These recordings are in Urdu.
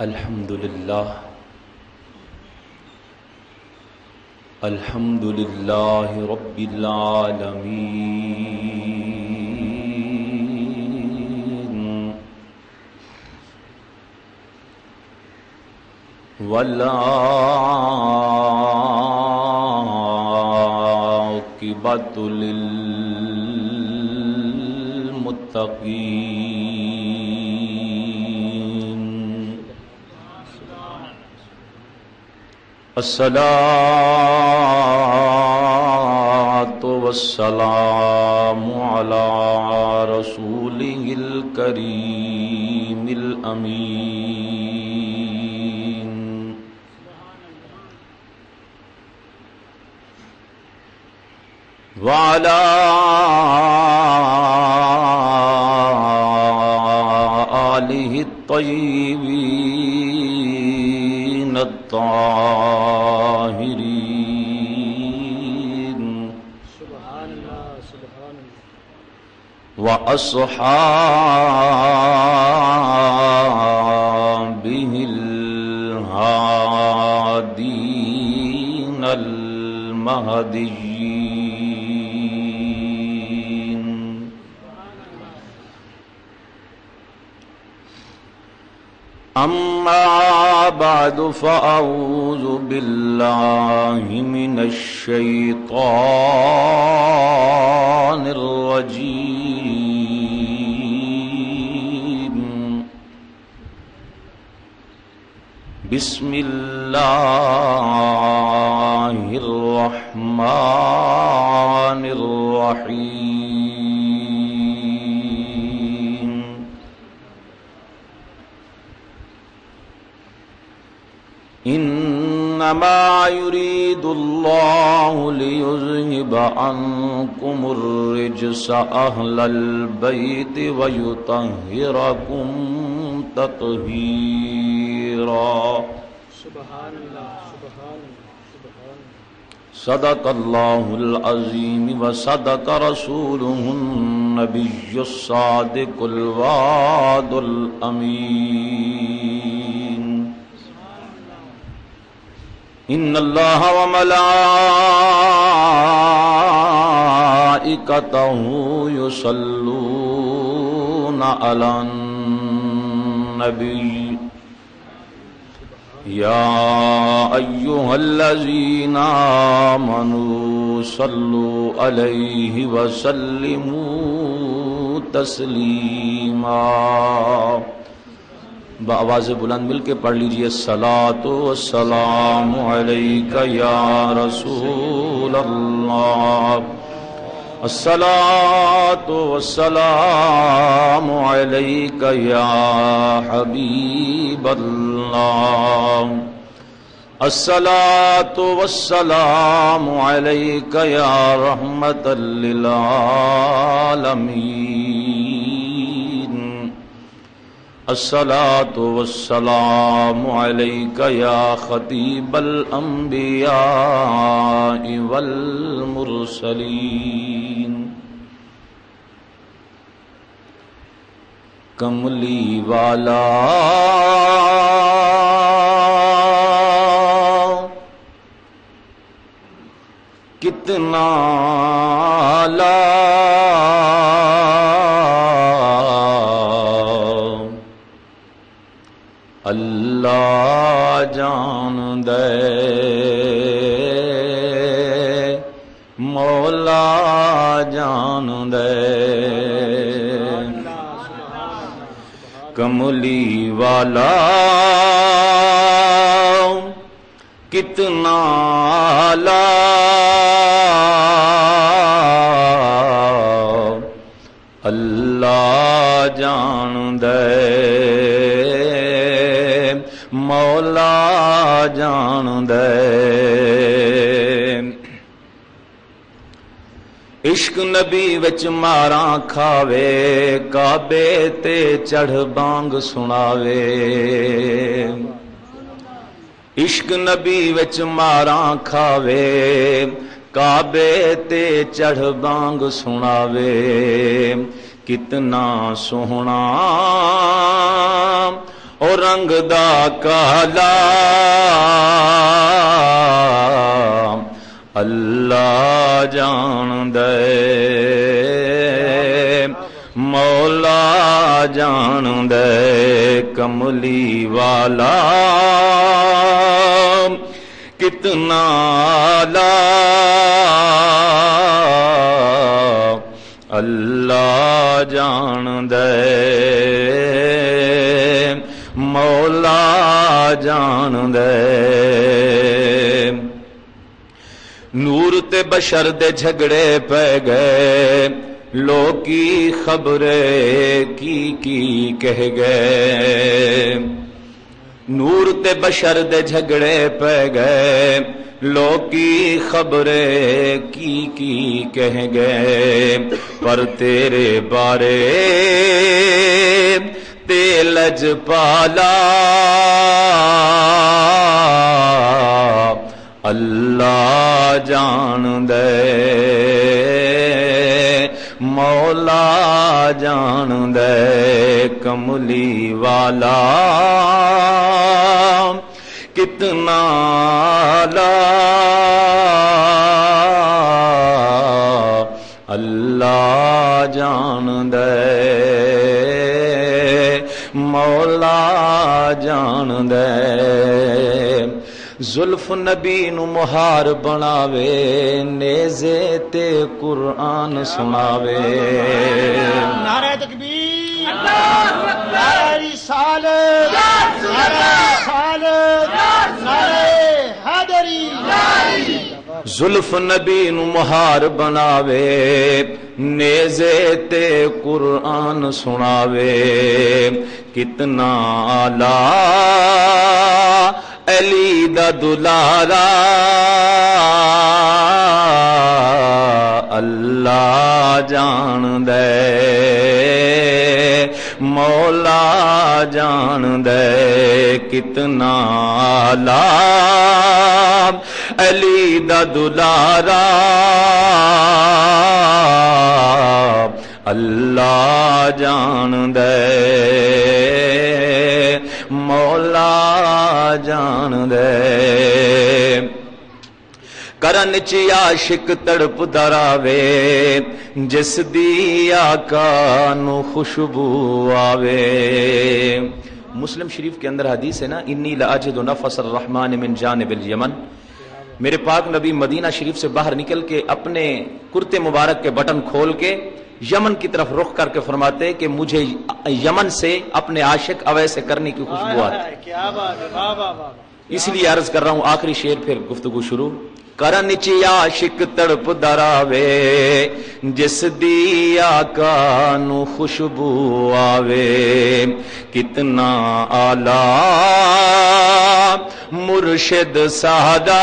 الحمد لله الحمد لله رب العالمين والعاقبة للمتقين الصلاة والسلام على رسوله الكريم الأمين. وعلى آله الطيبين الطاهرين. وأصحابه الهادين المهديين. أما بعد فأعوذ بالله من الشيطان الرجيم. بسم الله الرحمن الرحيم. إنما يريد الله ليذهب عنكم الرجس أهل البيت ويطهركم تطهيرا سبحان اللہ سبحان اللہ سبحان صدق الله العظيم وصدق رسوله النبي الصادق الوعد الأمين. إن الله وملائكته يصلون على النبي. يا أيها الذين آمنوا صلوا عليه وسلموا تسليما بآواز بلند مل کے پڑھ لیجیے۔ الصلاة والسلام علیک یا رسول اللہ۔ الصلاة والسلام عليك يا حبيب الله. الصلاة والسلام عليك يا رحمة للعالمين. الصلاة والسلام عليك يا خطيب الأنبياء والمرسلين. کملی والا کتنا اللہ جان دے۔ مولا جان دے۔ کملی والا کتنا لا۔ اللہ جان دے۔ مولا جان دے۔ عشق نبی وچ ماراں کھاوے، کعبے تے چڑھ بانگ سناوے۔ عشق نبی وچ ماراں کھاوے، کعبے تے چڑھ بانگ سناوے۔ کتنا سوہنا او رنگ دا کالا۔ اللہ جان دے۔ مولا جان دے۔ کملی والا۔ کتنا لا۔ اللہ جان دے۔ مولا جان دے۔ نور تے بشر دے جھگڑے پہ گئے۔ لوکی خبریں کی کی کہہ گئے۔ نور تے بشر دے جھگڑے پہ گئے۔ لوکی خبریں کی کی کہہ گئے۔ پر تیرے بارے تیلج پالا۔ اللہ جان دے، مولا جان دے، کملی والا۔ کتنا لا۔ اللہ جان دے۔ مولا جان دے۔ زلف نبی نو مہار بناوے نیزے تے قرآن سناوے۔ نعرہ تکبیر۔ نعرہ رسالت۔ نعرہ رسالت نعرہ حیدری زلف نبی نو مہار بناوے، نیزے تے قرآن سناوے۔ کتنا آلہ، علی دا دلارا۔ اللہ جان دے، مولا جان دے۔ کتنا لا علی دا دلارا. اللہ جان دے، مولا جان دے. کرن چی عاشق تڑپ دراوے، جس دی آقا نو خوشبو آوے. مسلم شریف کے اندر حدیث ہے نا، انی لاجد نفس الرحمن من جانب الیمن. میرے پاک نبی مدینہ شریف سے باہر نکل کے اپنے کرتے مبارک کے بٹن کھول کے یمن کی طرف رخ کر کے فرماتے کہ مجھے یمن سے اپنے عاشق اویسے کرنے کی خوشبو آتی۔ اس لیے عرض کر رہا ہوں آخری شعر پھر گفتگو شروع۔ کرن چی عاشق تڑپ دراوے جس دی آقا نو خوشبو آوے کتنا آلہ مرشد سادہ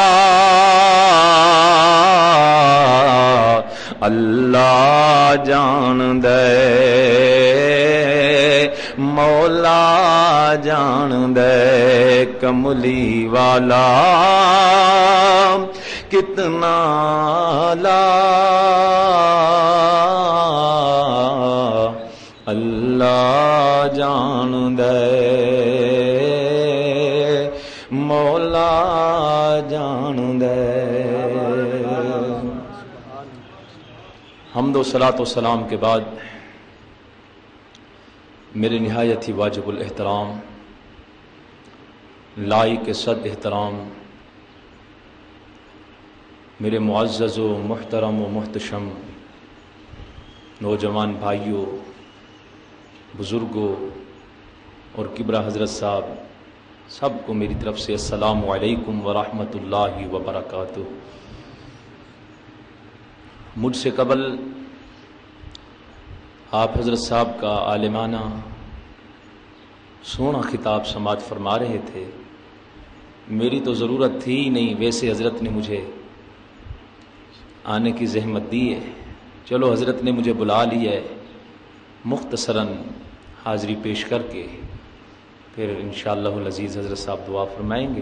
اللہ جان دے مولا جان دے کملی والا کتنا لا اللہ جان دے، مولا جان دے۔ حمد و صلاۃ و سلام کے بعد میرے نہایت ہی واجب الاحترام لائی کے صد احترام میرے معزز و محترم و محتشم، نوجوان بھائیوں بزرگوں اور کبرا حضرت صاحب، سب کو میری طرف سے السلام علیکم ورحمۃ اللہ وبرکاتہ۔ مجھ سے قبل آپ حضرت صاحب کا عالمانہ سونا خطاب سماعت فرما رہے تھے، میری تو ضرورت تھی ہی نہیں، ویسے حضرت نے مجھے آنے کی زحمت دی ہے۔ چلو حضرت نے مجھے بلا لیا ہے۔ مختصراً حاضری پیش کر کے پھر انشاءاللہ العزیز حضرت صاحب دعا فرمائیں گے۔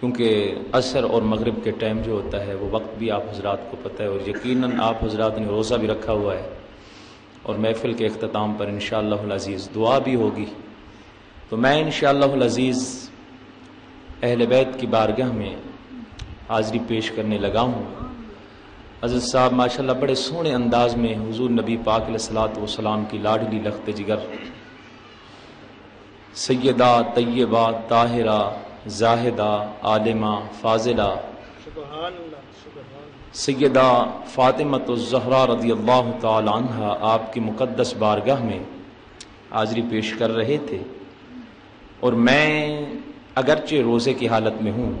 کیونکہ عصر اور مغرب کے ٹائم جو ہوتا ہے وہ وقت بھی آپ حضرات کو پتہ ہے اور یقیناً آپ حضرات نے روزہ بھی رکھا ہوا ہے۔ اور محفل کے اختتام پر انشاءاللہ العزیز دعا بھی ہوگی۔ تو میں انشاءاللہ العزیز اہل بیت کی بارگاہ میں حاضری پیش کرنے لگا ہوں۔ حضرت صاحب، ماشاءاللہ بڑے سونے انداز میں حضور نبی پاک علیہ الصلاۃ والسلام کی لاڈلی لخت جگر۔ سیدہ، طیبہ، طاہرہ، زاہدہ، عالمہ، فاضلہ۔ سیدہ فاطمۃ الزہرا رضی اللہ تعالی عنہ آپ کی مقدس بارگاہ میں حاضری پیش کر رہے تھے۔ اور میں اگرچہ روزے کی حالت میں ہوں،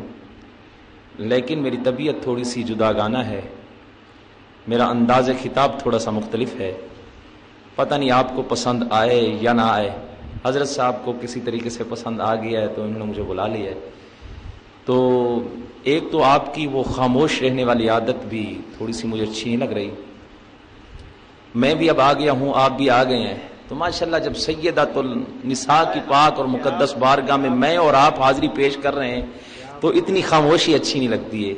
لیکن میری طبیعت تھوڑی سی جدا گانا ہے۔ میرا انداز خطاب تھوڑا سا مختلف ہے۔ پتہ نہیں آپ کو پسند آئے یا نہ آئے۔ حضرت صاحب کو کسی طریقے سے پسند آ گیا ہے تو انہوں نے مجھے بلا لیا ہے۔ تو ایک تو آپ کی وہ خاموش رہنے والی عادت بھی تھوڑی سی مجھے اچھی نہیں لگ رہی۔ میں بھی اب آ گیا ہوں، آپ بھی آ گئے ہیں۔ تو ماشاءاللہ جب سیدہ النساء کی پاک اور مقدس بارگاہ میں میں اور آپ حاضری پیش کر رہے ہیں تو اتنی خاموشی اچھی نہیں لگتی ہے۔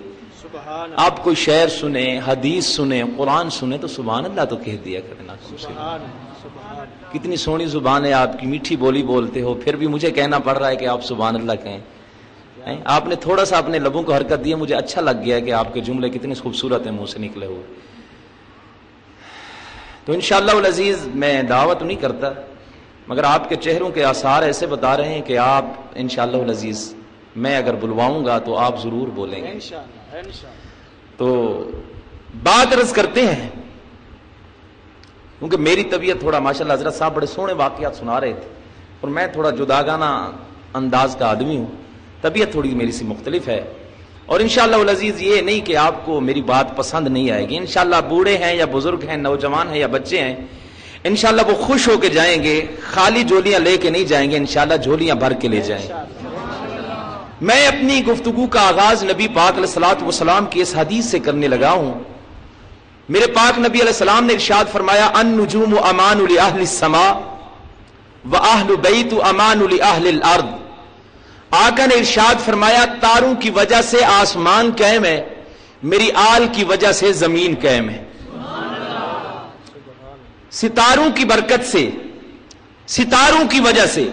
آپ کوئی شعر سنیں حدیث سنیں قرآن سنیں تو سبحان اللہ تو کہہ دیا کرنا کم سے کتنی سونی زبان ہے آپ کی میٹھی بولی بولتے ہو پھر بھی مجھے کہنا پڑ رہا ہے کہ آپ سبحان اللہ کہیں۔ ہیں؟ آپ نے تھوڑا سا اپنے لبوں کو حرکت دی ہے مجھے اچھا لگ گیا کہ آپ کے جملے کتنے خوبصورت ہیں منہ سے نکلے ہوئے۔ تو انشاءاللہ العزیز میں دعوت نہیں کرتا مگر آپ کے چہروں کے آثار ایسے بتا رہے ہیں کہ آپ انشاءاللہ العزیز میں اگر بلواؤں گا تو آپ ضرور بولیں گے۔ تو بات عرض کرتے ہیں، کیونکہ میری طبیعت تھوڑا ماشاءاللہ حضرت صاحب بڑے سونے واقعات سنا رہے تھے، اور میں تھوڑا جداگانہ انداز کا آدمی ہوں، طبیعت تھوڑی میری سی مختلف ہے۔ اور انشاءاللہ العزیز یہ نہیں کہ آپ کو میری بات پسند نہیں آئے گی۔ انشاءاللہ بوڑھے ہیں یا بزرگ ہیں، نوجوان ہیں یا بچے ہیں، انشاءاللہ وہ خوش ہو کے جائیں گے، خالی جھولیاں لے کے نہیں جائیں گے، انشاءاللہ جھولیاں بھر کے لے جائیں گے۔ میں اپنی گفتگو کا آغاز نبی پاک علیہ السلاۃ والسلام کی اس حدیث سے کرنے لگا ہوں۔ میرے پاک نبی علیہ السلام نے ارشاد فرمایا ان نجوم و امان الاہل السما و اہل بیت امان الاہل الارض. آقا نے ارشاد فرمایا، تاروں کی وجہ سے آسمان قائم ہے، میری آل کی وجہ سے زمین قائم ہے. ستاروں کی برکت سے، ستاروں کی وجہ سے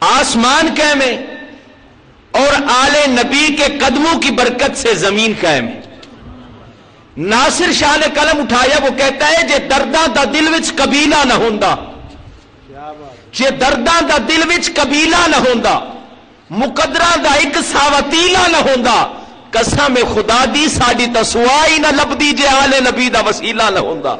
آسمان قائم ہے اور آل نبی کے قدموں کی برکت سے زمین قائم۔ ناصر شاہ نے قلم اٹھایا، وہ کہتا ہے، جے درداں دا دل وچ قبیلہ نہ ہوندا۔ جے درداں دا دل وچ قبیلہ نہ ہوندا۔ مقدرہ دا ایک ساوتیلا نہ ہوندا۔ قسم خدا دی، ساڈی تسوا ہی نہ لبدی جے آل نبی دا وسیلہ نہ ہوندا۔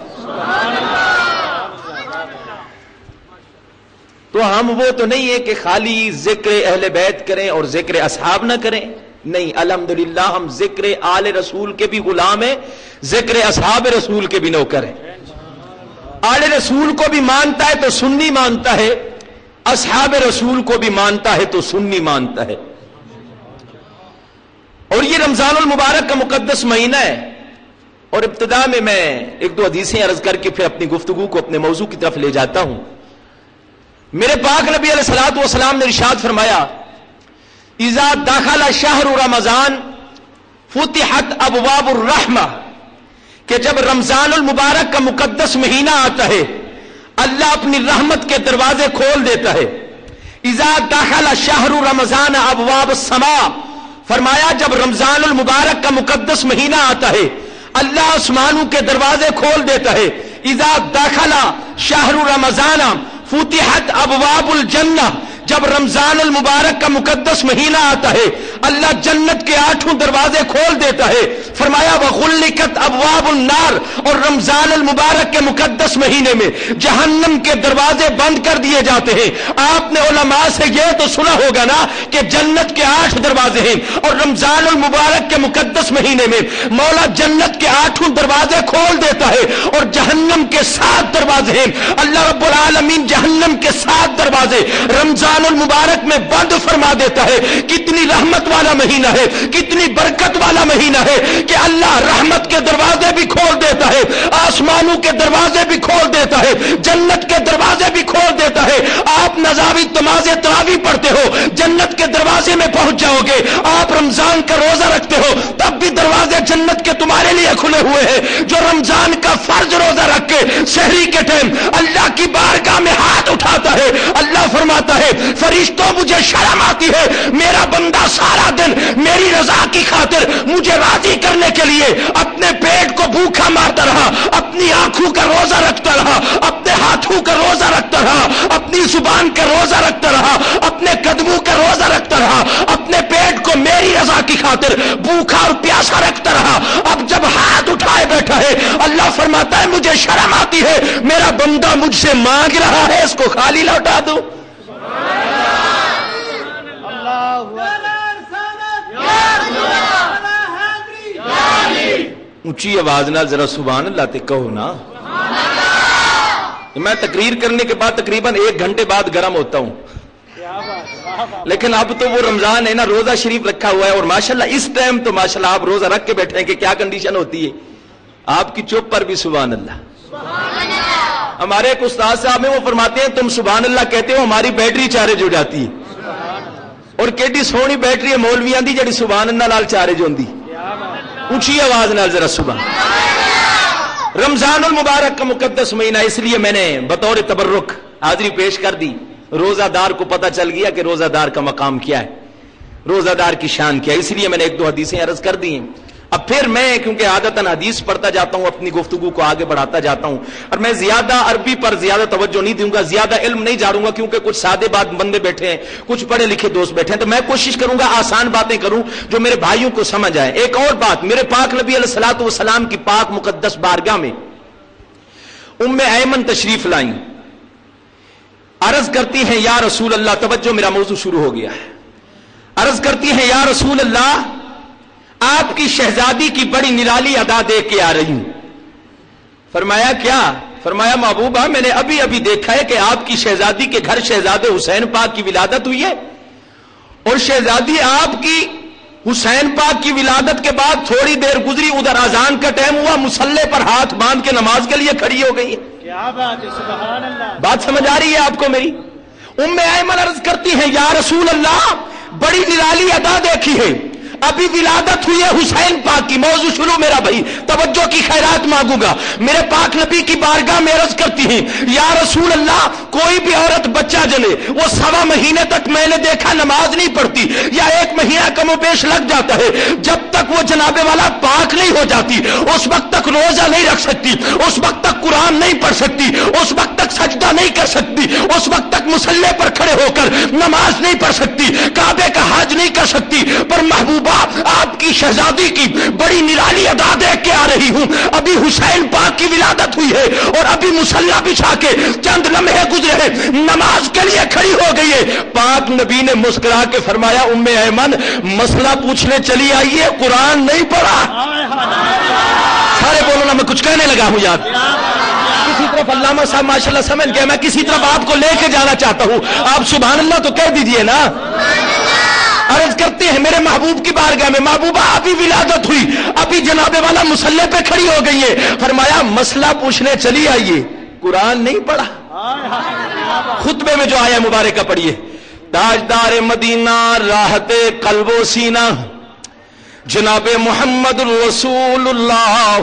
تو ہم وہ تو نہیں ہے کہ خالی ذکر اہل بیت کریں اور ذکر اصحاب نہ کریں۔ نہیں، الحمدللہ ہم ذکر آل رسول کے بھی غلام ہیں، ذکر اصحاب رسول کے بھی نوکر ہیں۔ آل رسول کو بھی مانتا ہے تو سنی مانتا ہے، اصحاب رسول کو بھی مانتا ہے تو سنی مانتا ہے۔ اور یہ رمضان المبارک کا مقدس مہینہ ہے۔ اور ابتدا میں میں ایک دو حدیثیں عرض کر کے پھر اپنی گفتگو کو اپنے موضوع کی طرف لے جاتا ہوں۔ میرے پاک نبی علیہ السلاۃ والسلام نے ارشاد فرمایا، اذا داخل شہر رمضان فتحت ابواب الرحمہ، کہ جب رمضان المبارک کا مقدس مہینہ آتا ہے، اللہ اپنی رحمت کے دروازے کھول دیتا ہے۔ اذا داخل شہر رمضان ابواب السما فرمایا، جب رمضان المبارک کا مقدس مہینہ آتا ہے، اللہ آسمانوں کے دروازے کھول دیتا ہے۔ اذا داخل شہر رمضان فتحت ابواب الجنہ جب رمضان المبارک کا مقدس مہینہ آتا ہے اللہ جنت کے آٹھوں دروازے کھول دیتا ہے۔ فرمایا، وغلقت ابواب النار اور رمضان المبارک کے مقدس مہینے میں جہنم کے دروازے بند کر دیے جاتے ہیں۔ آپ نے علماء سے یہ تو سنا ہوگا نا کہ جنت کے آٹھ دروازے ہیں اور رمضان المبارک کے مقدس مہینے میں مولا جنت کے آٹھوں دروازے کھول دیتا ہے اور جہنم کے سات دروازے ہیں۔ اللہ رب العالمین جہنم کے سات دروازے رمضان المبارک میں بند فرما دیتا ہے۔ کتنی رحمت برکت والا مہینہ ہے۔ کتنی برکت والا مہینہ ہے کہ اللہ رحمت کے دروازے بھی کھول دیتا ہے، آسمانوں کے دروازے بھی کھول دیتا ہے، جنت کے دروازے بھی کھول دیتا ہے۔ آپ نظاوی تماز تراوی پڑھتے ہو، جنت کے دروازے میں پہنچ جاؤ گے۔ آپ رمضان کا روزہ رکھتے ہو، تب بھی دروازے جنت کے تمہارے لیے کھلے ہوئے ہیں۔ جو رمضان کا فرض روزہ رکھ کے شہری کے ٹائم اللہ کی بارگاہ میں ہاتھ اٹھاتا ہے۔ اللہ فرماتا ہے، فرشتوں مجھے شرم آتی ہے، میرا بندہ سارا دن میری رضا کی خاطر مجھے راضی کرنے کے لیے اپنے پیٹ کو بھوکا مارتا رہا، اپنی آنکھوں کا روزہ رکھتا رہا، اپنے ہاتھوں کا روزہ رکھتا رہا، اپنی زبان کا روزہ رکھتا رہا، اپنے قدموں کا روزہ رکھتا رہا، اپنے پیٹ کو میری رضا کی خاطر بھوکا اور پیاسا رکھتا رہا۔ اب جب ہاتھ اٹھائے بیٹھا ہے، اللہ فرماتا ہے، مجھے شرم آتی ہے، میرا بندہ مجھ سے مانگ رہا ہے، اس کو خالی لوٹا دو۔ اونچی آواز نال ذرا سبحان اللہ تے کہو نا۔ میں تقریر کرنے کے بعد تقریباً ایک گھنٹے بعد گرم ہوتا ہوں۔ لیکن اب تو وہ رمضان ہے نا، روزہ شریف رکھا ہوا ہے اور ماشاءاللہ اس ٹائم تو ماشاءاللہ آپ روزہ رکھ کے بیٹھے ہیں کہ کیا کنڈیشن ہوتی ہے۔ آپ کی چپ پر بھی سبحان اللہ ہمارے ایک استاد صاحب ہیں، وہ فرماتے ہیں، تم سبحان اللہ کہتے ہو، ہماری بیٹری چارج ہو جاتی ہے۔ اور کیڈی سونی بیٹری ہے مولویاں دی، جڑی سبحان اللہ نال چارج ہوندی۔ اونچی آواز نال ذرا صبح۔ رمضان المبارک کا مقدس مہینہ، اس لیے میں نے بطور تبرک حاضری پیش کر دی۔ روزہ دار کو پتہ چل گیا کہ روزہ دار کا مقام کیا ہے۔ روزہ دار کی شان کیا اس لیے میں نے ایک دو حدیثیں عرض کر دی ہیں۔ اب پھر میں کیونکہ عادت حدیث پڑھتا جاتا ہوں، اپنی گفتگو کو آگے بڑھاتا جاتا ہوں اور میں زیادہ عربی پر زیادہ توجہ نہیں دوں گا، زیادہ علم نہیں جاڑوں گا کیونکہ کچھ سادے بات بندے بیٹھے ہیں، کچھ پڑھے لکھے دوست بیٹھے ہیں، تو میں کوشش کروں گا آسان باتیں کروں جو میرے بھائیوں کو سمجھ آئے۔ ایک اور بات، میرے پاک نبی علیہ السلاۃ والسلام کی پاک مقدس بارگاہ میں ام ایمن تشریف لائیں۔ عرض کرتی ہیں، یا رسول اللہ، توجہ میرا موضوع شروع ہو گیا ہے۔ عرض کرتی ہیں، یا رسول اللہ آپ کی شہزادی کی بڑی نرالی ادا دے کے آ رہی ہوں۔ فرمایا کیا؟ فرمایا محبوبہ میں نے ابھی ابھی دیکھا ہے کہ آپ کی شہزادی کے گھر شہزادے حسین پاک کی ولادت ہوئی ہے۔ اور شہزادی آپ کی حسین پاک کی ولادت کے بعد تھوڑی دیر گزری ادھر اذان کا ٹائم ہوا مسلح پر ہاتھ باندھ کے نماز کے لیے کھڑی ہو گئی ہے۔ کیا بات ہے سبحان اللہ۔ بات سمجھ آ رہی ہے آپ کو میری؟ ام ایمن عرض کرتی ہیں یا رسول اللہ بڑی نرالی ادا دیکھی ہے۔ ابھی ولادت ہوئی ہے حسین پاک کی، موضوع شروع میرا بھائی، توجہ کی خیرات مانگوں گا۔ میرے پاک نبی کی بارگاہ میں عرض کرتی ہیں یا رسول اللہ، کوئی بھی عورت بچہ جنے وہ سوا مہینے تک میں نے دیکھا نماز نہیں پڑھتی، یا ایک مہینہ کم و بیش لگ جاتا ہے، جب تک وہ جنابے والا پاک نہیں ہو جاتی، اس وقت تک روزہ نہیں رکھ سکتی، اس وقت تک قرآن نہیں پڑھ سکتی، اس وقت تک سجدہ نہیں کر سکتی، اس وقت تک مسلح پر کھڑے ہو کر نماز نہیں پڑھ سکتی، کعبے کا حج نہیں کر سکتی، پر محبوبہ آپ کی شہزادی کی بڑی نرالی ادا دیکھ کے آ رہی ہوں۔ ابھی حسین پاک کی ولادت ہوئی ہے اور ابھی مسلح بچھا کے چند لمحے گزرے ہیں۔ نماز کے لیے کھڑی ہو گئی ہے۔ پاک نبی نے مسکرا کے فرمایا ام ایمن، مسئلہ پوچھنے چلی آئی ہے قرآن نہیں پڑھا۔ سارے بولو نا، میں کچھ کہنے لگا ہوں یار۔ کسی طرف علامہ صاحب ماشاءاللہ سمجھ گیا میں کسی طرف آپ کو لے کے جانا چاہتا ہوں۔ آپ سبحان اللہ تو کہہ دیجیے نا۔ عرض کرتے ہیں، میرے محبوب کی بارگاہ میں محبوبہ ابھی ولادت ہوئی، ابھی جناب والا مسلح پہ کھڑی ہو گئی ہے فرمایا، مسئلہ پوچھنے چلی آئیے۔ قرآن نہیں پڑھا۔ خطبے میں جو آیا مبارکہ پڑھیے۔ تاجدار مدینہ، راحت قلب و سینہ۔ جناب محمد رسول اللہ۔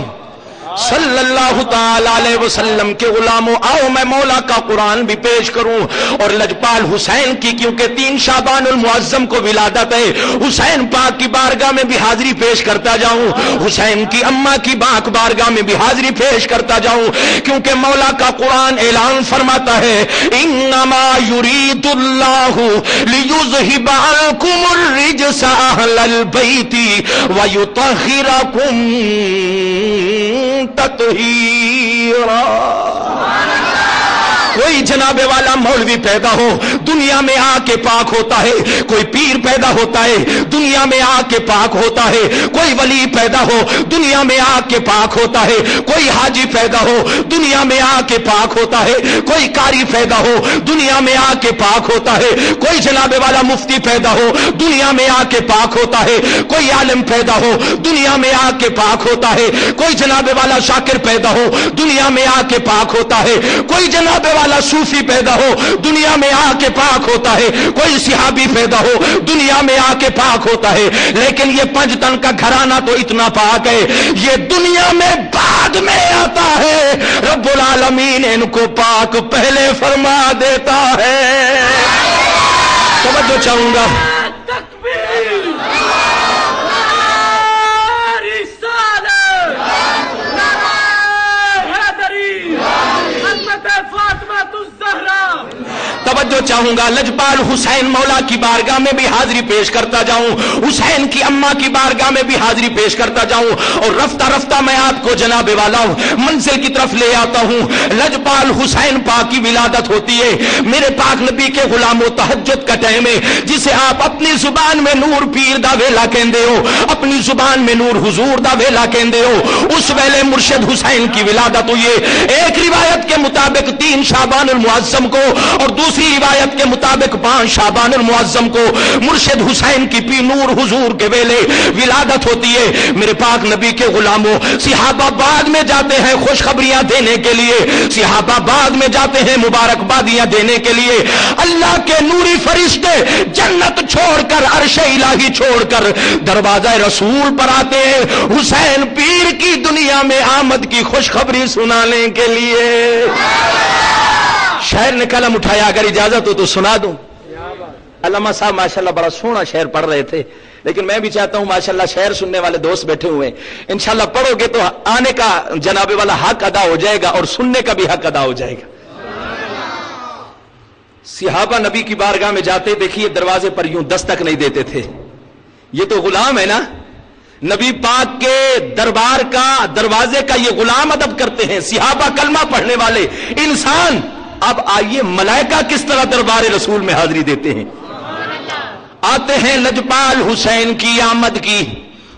صلی اللہ تعالی علیہ وسلم کے غلاموں، آؤ میں مولا کا قرآن بھی پیش کروں۔ اور لجپال حسین کی، کیونکہ تین شابان المعظم کو ولادت ہے، حسین پاک کی بارگاہ میں بھی حاضری پیش کرتا جاؤں۔ حسین کی اما کی باک بارگاہ میں بھی حاضری پیش کرتا جاؤں۔ کیونکہ مولا کا قرآن اعلان فرماتا ہے، انما یرید اللہ لیذہب عنکم الرجس اہل البیت ویطہرکم تطہیرا۔ کوئی جناب والا مولوی پیدا ہو۔ دنیا میں آ کے پاک ہوتا ہے، کوئی پیر پیدا ہوتا ہے، دنیا میں آ کے پاک ہوتا ہے۔ کوئی ولی پیدا ہو، دنیا میں آ کے پاک ہوتا ہے۔ کوئی حاجی پیدا ہو، دنیا میں آ کے پاک ہوتا ہے۔ کوئی کاری پیدا ہو، دنیا میں آ کے پاک ہوتا ہے۔ کوئی جناب والا مفتی پیدا ہو، دنیا میں آ کے پاک ہوتا ہے۔ کوئی عالم پیدا ہو، دنیا میں آ کے پاک ہوتا ہے۔ کوئی جناب والا شاکر پیدا ہو، دنیا میں آ کے پاک ہوتا ہے۔ کوئی جناب والا والا صوفی پیدا ہو، دنیا میں آ کے پاک ہوتا ہے۔ کوئی صحابی پیدا ہو، دنیا میں آ کے پاک ہوتا ہے۔ لیکن یہ پنج تن کا گھرانہ تو اتنا پاک ہے۔ یہ دنیا میں بعد میں آتا ہے۔ رب العالمین ان کو پاک پہلے فرما دیتا ہے۔ توجہ چاہوں گا تکبیر رسالت حیدری حضرت فاطمہ الزہرا توجہ چاہوں گا، لجپال حسین مولا کی بارگاہ میں بھی حاضری پیش کرتا جاؤں، حسین کی اما کی بارگاہ میں بھی حاضری پیش کرتا جاؤں، اور رفتہ رفتہ میں آپ کو جناب والا منزل کی طرف لے آتا ہوں۔ لجپال حسین پاک کی ولادت ہوتی ہے، میرے پاک نبی کے غلام و تحجد کا ٹائم ہے، جسے آپ اپنی زبان میں نور پیر دا ویلا کہندے ہو، اپنی زبان میں نور حضور دا ویلا کہندے ہو۔ اس ویلے مرشد حسین کی ولادت ہوئی ہے۔ ایک روایت کے مطابق تین شابان المعظم کو، اور دوسری روایت کے مطابق پانچ شابان المعظم کو مرشد حسین کی پی نور حضور کے ویلے ولادت ہوتی ہے۔ میرے پاک نبی کے غلاموں، صحابہ بعد میں جاتے ہیں خوشخبریاں دینے کے لیے۔ صحابہ بعد میں جاتے ہیں مبارکبادیاں دینے کے لیے۔ اللہ کے نوری فرشتے جنت چھوڑ کر، عرش الہی چھوڑ کر دروازہ رسول پر آتے ہیں۔ حسین پیر کی دنیا میں آمد کی خوشخبری سنانے کے لیے۔ شہر نے قلم اٹھایا، اگر اجازت ہو تو سنا دوں۔ علامہ صاحب، ماشاءاللہ بڑا سونا شعر پڑھ رہے تھے۔ لیکن میں بھی چاہتا ہوں، ماشاءاللہ شعر سننے والے دوست بیٹھے ہوئے ہیں۔ انشاءاللہ پڑھو گے تو آنے کا جناب والا حق ادا ہو جائے گا اور سننے کا بھی حق ادا ہو جائے گا۔ صحابہ نبی کی بارگاہ میں جاتے، دیکھیے دروازے پر یوں دستک نہیں دیتے تھے۔ یہ تو غلام ہے نا؟ نبی پاک کے دربار کا، دروازے کا یہ غلام ادب کرتے ہیں۔ صحابہ کلمہ پڑھنے والے انسان اب آئیے ملائکہ کس طرح دربار رسول میں حاضری دیتے ہیں؟ آتے ہیں لجپال حسین کی آمد کی،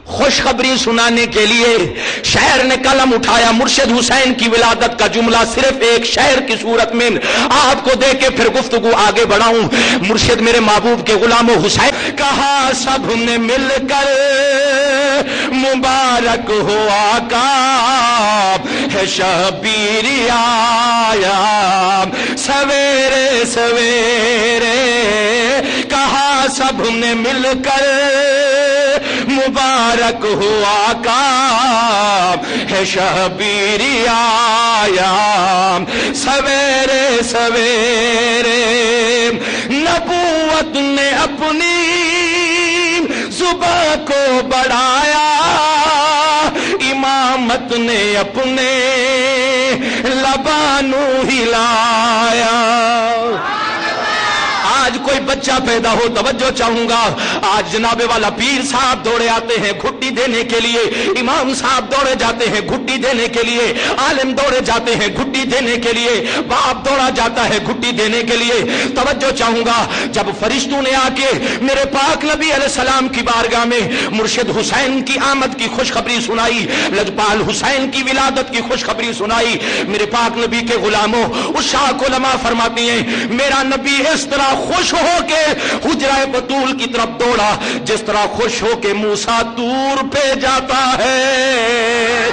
خوشخبری سنانے کے لیے شہر نے قلم اٹھایا، مرشد حسین کی ولادت کا جملہ صرف ایک شہر کی صورت میں آپ کو دے کے پھر گفتگو آگے بڑھاؤں۔ مرشد میرے محبوب کے غلام و حسین، کہا، سب نے مل کر مبارک ہو آقا ہے شبیر آیا سویرے سویرے، کہا سب نے مل کر مبارک ہوا کا ہے شبیر آیا سویرے سویرے، نبوت نے اپنی زباں کو بڑھایا۔ قیامت نے اپنے لبانو ہلایا کوئی بچہ پیدا ہو، توجہ چاہوں گا۔ آج جناب والا پیر صاحب دوڑے آتے ہیں گھٹی دینے کے لیے، امام صاحب دوڑے جاتے ہیں گھٹی دینے کے لیے، عالم دوڑے جاتے ہیں گھٹی دینے کے لیے، باپ دوڑا جاتا ہے گھٹی دینے کے لیے۔ توجہ چاہوں گا، جب فرشتوں نے آ کے میرے پاک نبی علیہ السلام کی بارگاہ میں مرشد حسین کی آمد کی خوشخبری سنائی، لجپال حسین کی ولادت کی خوشخبری سنائی، میرے پاک نبی کے غلاموں، اس شاہ کو لما فرماتی ہیں، میرا نبی اس طرح خوش ہو کے حجرہ بطول کی طرف دوڑا، جس طرح خوش ہو کے موسا دور پہ جاتا ہے۔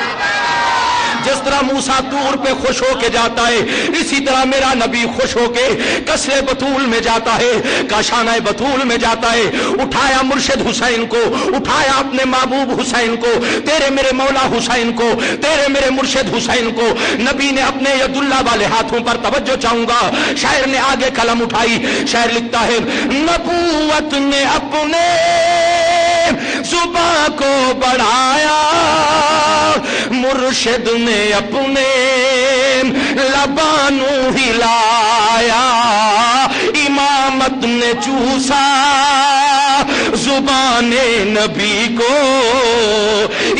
جس طرح موسا دور پہ خوش ہو کے جاتا ہے، اسی طرح میرا نبی خوش ہو کے کسرے بطول میں جاتا ہے، کاشانہ بطول میں جاتا ہے۔ اٹھایا مرشد حسین کو، اٹھایا اپنے محبوب حسین کو، تیرے میرے مولا حسین کو، تیرے میرے مرشد حسین کو۔ نبی نے اپنے ید اللہ والے ہاتھوں پر توجہ چاہوں گا۔ شاعر نے آگے قلم اٹھائی۔ شاعر لکھتا ہے، نبوت نے اپنے زباں کو بڑھایا، مرشد نے اپنے لبانو ہلایا امامت نے چوسا زبان نبی کو،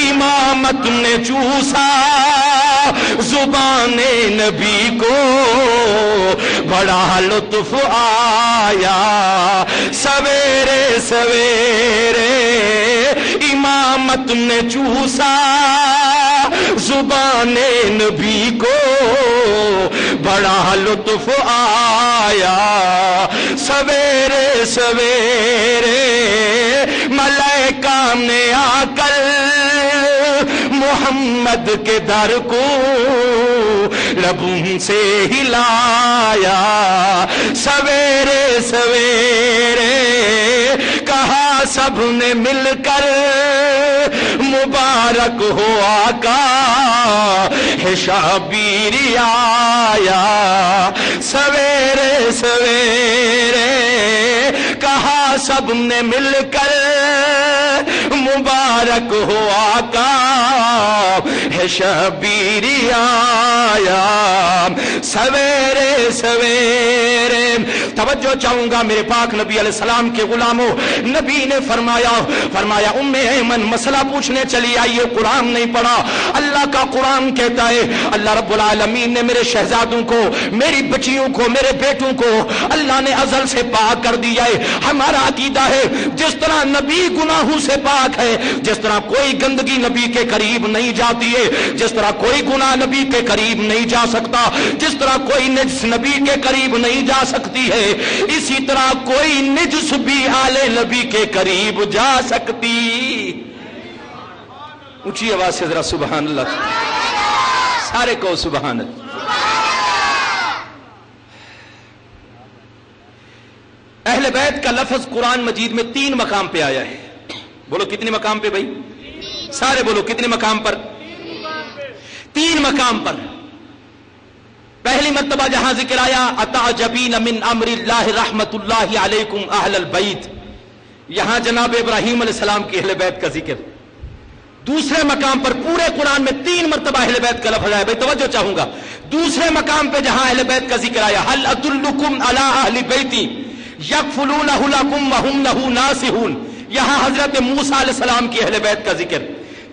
امامت نے چوسا زبان نبی کو۔ بڑا لطف آیا، سویرے سویرے، امامت نے چوسا زبان نبی کو بڑا لطف آیا۔ سویرے سویرے ملائکہ نے آ کر محمد کے در کو لبوں سے ہلایا۔ سویرے سویرے، کہا سب نے مل کر مبارک ہو آقا۔ ہے شابیر آیا۔ سویرے سویرے، کہا سب نے مل کر مبارک ہو آقا۔ ہے شبیر آیا۔ سویرے سویرے۔ توجہ چاہوں گا میرے پاک نبی علیہ السلام کے غلاموں۔ نبی نے فرمایا فرمایا، ام ایمن، مسئلہ پوچھنے چلی آئیے قرآن نہیں پڑھا۔ اللہ کا قرآن کہتا ہے، اللہ رب العالمین نے میرے شہزادوں کو، میری بچیوں کو، میرے بیٹوں کو اللہ نے ازل سے پاک کر دیا ہے۔ ہمارا عقیدہ ہے، جس طرح نبی گناہوں سے پاک ہے، جس طرح کوئی گندگی نبی کے قریب نہیں جاتی ہے۔ جس طرح کوئی گناہ نبی کے قریب نہیں جا سکتا، جس طرح کوئی نجس نبی کے قریب نہیں جا سکتی ہے، اسی طرح کوئی نجس بھی آل نبی کے قریب جا سکتی۔ اونچی آواز سے ذرا سبحان اللہ۔ سارے کو سبحان اللہ۔ اہل بیت کا لفظ قرآن مجید میں تین مقام پہ آیا ہے۔ بولو کتنے مقام پہ بھائی؟ سارے بولو کتنے مقام پر؟ تین مقام پر پہلی مرتبہ جہاں ذکر آیا اتا جبین من امر اللہ رحمت اللہ علیکم اہل البیت۔ یہاں جناب ابراہیم علیہ السلام کی اہل بیت کا ذکر۔ دوسرے مقام پر پورے قرآن میں تین مرتبہ اہل بیت کا لفظ آیا۔ بھائی توجہ چاہوں گا۔ دوسرے مقام پہ جہاں اہل بیت کا ذکر آیا حل اتلکم علی اہل بیتی یکفلونہ لکم وہم لہو ناسہون؟ یہاں حضرت موسیٰ علیہ السلام کی اہل بیت کا ذکر۔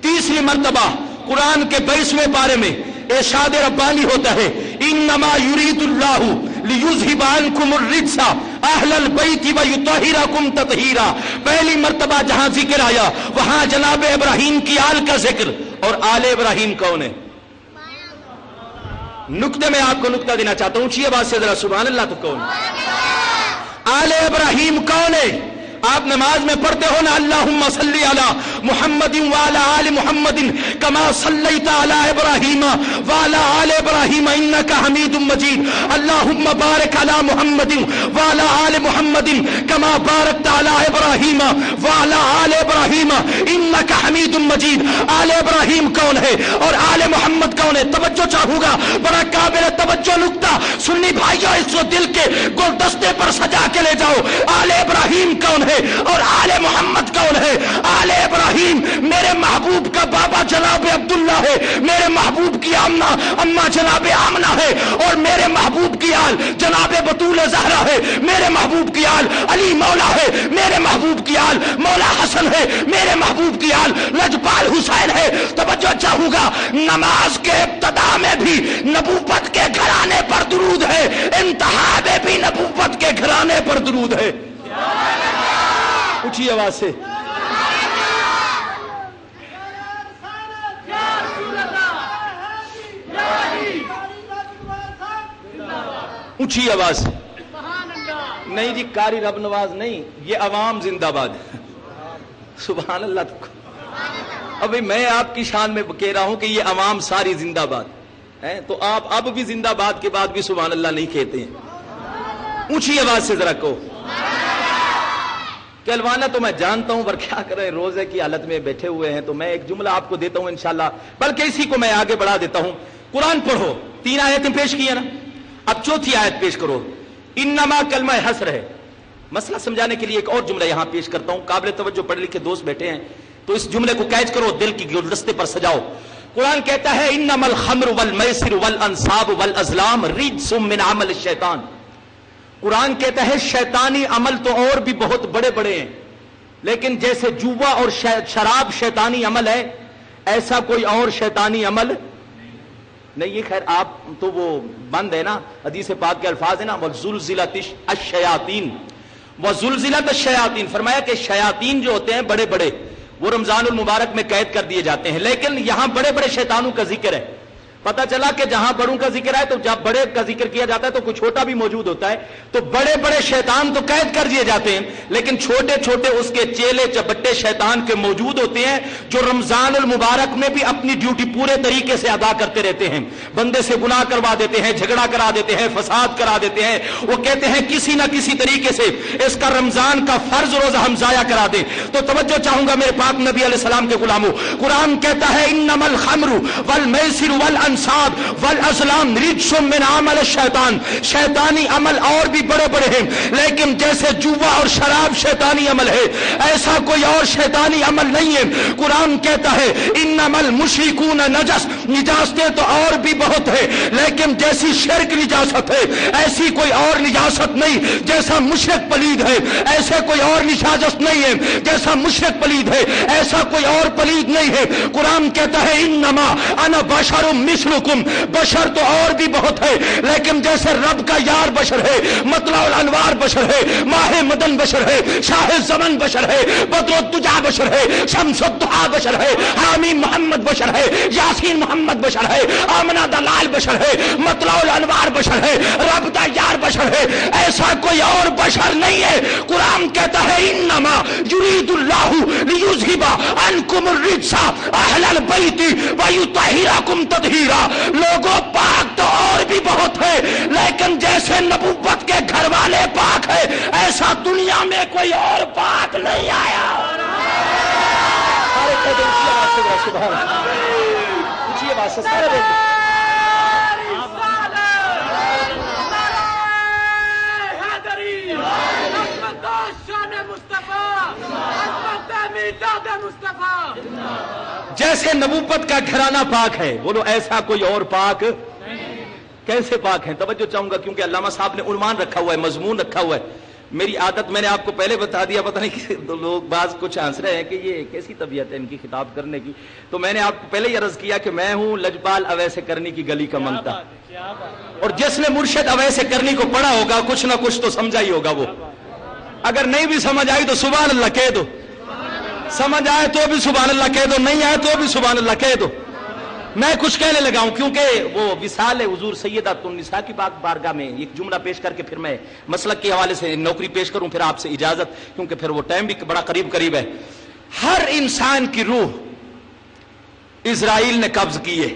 تیسری مرتبہ قرآن کے بیسویں پارے میں ارشاد ربانی ہوتا ہے، انما یرید اللہ لیذہب عنکم الرجس اہل البیت ویطہرکم تطہیرا۔ پہلی مرتبہ جہاں ذکر آیا، وہاں جناب ابراہیم کی آل کا ذکر۔ اور آل ابراہیم کون ہے؟ نکتے میں آپ کو نکتہ دینا چاہتا ہوں، اونچی بات سے ذرا سبحان اللہ تو کون آل ابراہیم کون ہے؟ آپ نماز میں پڑھتے ہو نا، اللہم صلی علی محمد وعلا آل محمد کما صلیت علی ابراہیم وعلا آل ابراہیم انکا حمید مجید۔ اللہم بارک علی محمد وعلا آل محمد کما بارکت علی ابراہیم وعلا آل ابراہیم انکا حمید مجید۔ آل ابراہیم کون ہے اور آل محمد کون ہے؟ توجہ چاہوں گا بڑا قابل توجہ نکتا سنی بھائیو، اس کو دل کے گلدستے پر سجا کے لے جاؤ۔ آل ابراہیم کون ہے؟ اور آل محمد کون ہے؟ آل ابراہیم، میرے محبوب کا بابا جناب عبداللہ ہے، میرے محبوب کی آمنہ، اما جناب آمنہ ہے، اور میرے محبوب کی آل جناب بطول زہرہ ہے، میرے محبوب کی آل علی مولا ہے، میرے محبوب کی آل مولا حسن ہے، میرے محبوب کی آل لجپال حسین ہے۔ توجہ اچھا چاہوں گا نماز کے ابتدا میں بھی نبوت کے گھرانے پر درود ہے، انتہا میں بھی نبوت کے گھرانے پر درود ہے۔ اچھی آواز سے۔ اونچی آواز۔ سے نہیں جی کاری رب نواز نہیں، یہ عوام زندہ باد۔ ہے سبحان اللہ تو۔ ابھی میں آپ کی شان میں کہہ رہا ہوں کہ یہ عوام ساری زندہ باد۔ ہے تو آپ اب بھی زندہ باد کے بعد بھی سبحان اللہ نہیں کہتے ہیں۔ اونچی آواز سے ذرا کہو۔ کہلوانا تو میں جانتا ہوں، پر کیا کریں؟ روزے کی حالت میں بیٹھے ہوئے ہیں تو میں ایک جملہ آپ کو دیتا ہوں انشاءاللہ، بلکہ اسی کو میں آگے بڑھا دیتا ہوں۔ قرآن پڑھو، تین آیتیں پیش کی ہیں نا؟ اب چوتھی آیت پیش کرو۔ انما کلمہ حسر ہے۔ مسئلہ سمجھانے کے لیے ایک اور جملہ یہاں پیش کرتا ہوں۔ قابل توجہ پڑھ لکھے دوست بیٹھے ہیں، تو اس جملے کو کیچ کرو، دل کی گلدستے پر سجاؤ۔ قرآن کہتا ہے، انما الخمر والمیسر والانصاب والازلام رجس من عمل الشیطان۔ قرآن کہتا ہے شیطانی عمل تو اور بھی بہت بڑے بڑے ہیں۔ لیکن جیسے جوا اور شراب شیطانی عمل ہے، ایسا کوئی اور شیطانی عمل نہیں یہ خیر، آپ تو وہ بند ہے نا، حدیث پاک کے الفاظ ہے نا وہ الشیاطین وہ الشیاطین فرمایا کہ شیاطین جو ہوتے ہیں، بڑے بڑے، وہ رمضان المبارک میں قید کر دیے جاتے ہیں۔ لیکن یہاں بڑے بڑے شیطانوں کا ذکر ہے۔ پتا چلا کہ جہاں بڑوں کا ذکر ہے تو جب بڑے کا ذکر کیا جاتا ہے تو کوئی چھوٹا بھی موجود ہوتا ہے تو بڑے بڑے شیطان تو قید کر دیے جاتے ہیں لیکن چھوٹے چھوٹے اس کے چیلے چپٹے شیطان کے موجود ہوتے ہیں جو رمضان المبارک میں بھی اپنی ڈیوٹی پورے طریقے سے ادا کرتے رہتے ہیں۔ بندے سے گناہ کروا دیتے ہیں، جھگڑا کرا دیتے ہیں، فساد کرا دیتے ہیں۔ وہ کہتے ہیں کسی نہ کسی طریقے سے اس کا رمضان کا فرض روزہ ہم ضائع کرا دیں۔ تو توجہ چاہوں گا میرے پاک نبی علیہ السلام کے غلاموں، قرآن کہتا ہے، انما الخمر والمیسر والانصار الانصاب والازلام رجس من عمل الشیطان۔ شیطانی عمل اور بھی بڑے بڑے ہیں، لیکن جیسے جوا اور شراب شیطانی عمل ہے، ایسا کوئی اور شیطانی عمل نہیں ہے۔ قرآن کہتا ہے، انما المشرکون نجس۔ نجاستیں تو اور بھی بہت ہے لیکن جیسی شرک نجاست ہے، ایسی کوئی اور نجاست نہیں۔ جیسا مشرق پلید ہے، ایسے کوئی اور نجاست نہیں ہے۔ جیسا مشرق پلید ہے، ایسا کوئی اور پلید نہیں ہے۔ قرآن کہتا ہے، انما انا بشر مثلکم بشر تو اور بھی بہت ہے لیکن جیسے رب کا یار بشر ہے مطلع الانوار بشر ہے ماہ مدن بشر ہے شاہ زمن بشر ہے بدر تجا بشر ہے شمس الدعا بشر ہے حامی محمد بشر ہے یاسین محمد بشر ہے آمنہ دلال بشر ہے مطلع الانوار بشر ہے رب کا یار بشر ہے ایسا کوئی اور بشر نہیں ہے قرآن کہتا ہے انما یرید اللہ لیوزہبا انکم الرجسہ اہل البیت ویتہیرکم تدہیر کثیرہ لوگوں پاک تو اور بھی بہت ہے، لیکن جیسے نبوت کے گھر والے پاک ہے ایسا دنیا میں کوئی اور پاک نہیں آیا۔ سارے جیسے نبوت کا گھرانہ پاک ہے، بولو ایسا کوئی اور پاک؟ کیسے پاک ہیں؟ توجہ چاہوں گا کیونکہ علامہ صاحب نے عنوان رکھا ہوا ہے، مضمون رکھا ہوا ہے۔ میری عادت میں نے آپ کو پہلے بتا دیا، پتہ نہیں کہ لوگ بعض کچھ ہنس رہے ہیں کہ یہ کیسی طبیعت ہے ان کی خطاب کرنے کی۔ تو میں نے آپ کو پہلے یہ عرض کیا کہ میں ہوں لجپال اویسے کرنی کی گلی کا منتا۔ اور جس نے مرشد اویسے کرنی کو پڑھا ہوگا، کچھ نہ کچھ تو سمجھا ہی ہوگا وہ۔ اگر نہیں بھی سمجھ آئی تو سبحان اللہ کہہ دو۔ سمجھ آئے تو بھی سبحان اللہ کہہ دو، نہیں آئے تو بھی سبحان اللہ کہہ دو۔ میں کچھ کہنے لگا ہوں، کیونکہ وہ وصال ہے حضور سیدہ النساء کی بات بارگاہ میں ایک جملہ پیش کر کے پھر میں مسلک کے حوالے سے نوکری پیش کروں، پھر آپ سے اجازت، کیونکہ پھر وہ ٹائم بھی بڑا قریب قریب ہے۔ ہر انسان کی روح اسرائیل نے قبض کی ہے۔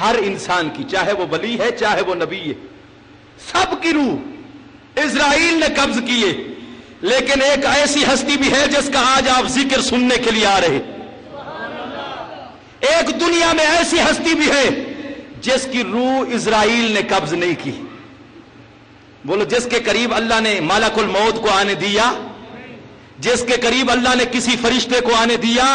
ہر انسان کی، چاہے وہ ولی ہے، چاہے وہ نبی ہے، سب کی روح اسرائیل نے قبض کیے، لیکن ایک ایسی ہستی بھی ہے جس کا آج آپ ذکر سننے کے لیے آ رہے ایک دنیا میں ایسی ہستی بھی ہے جس کی روح اسرائیل نے قبض نہیں کی۔ بولو، جس کے قریب اللہ نے مالک الموت کو آنے دیا، جس کے قریب اللہ نے کسی فرشتے کو آنے دیا،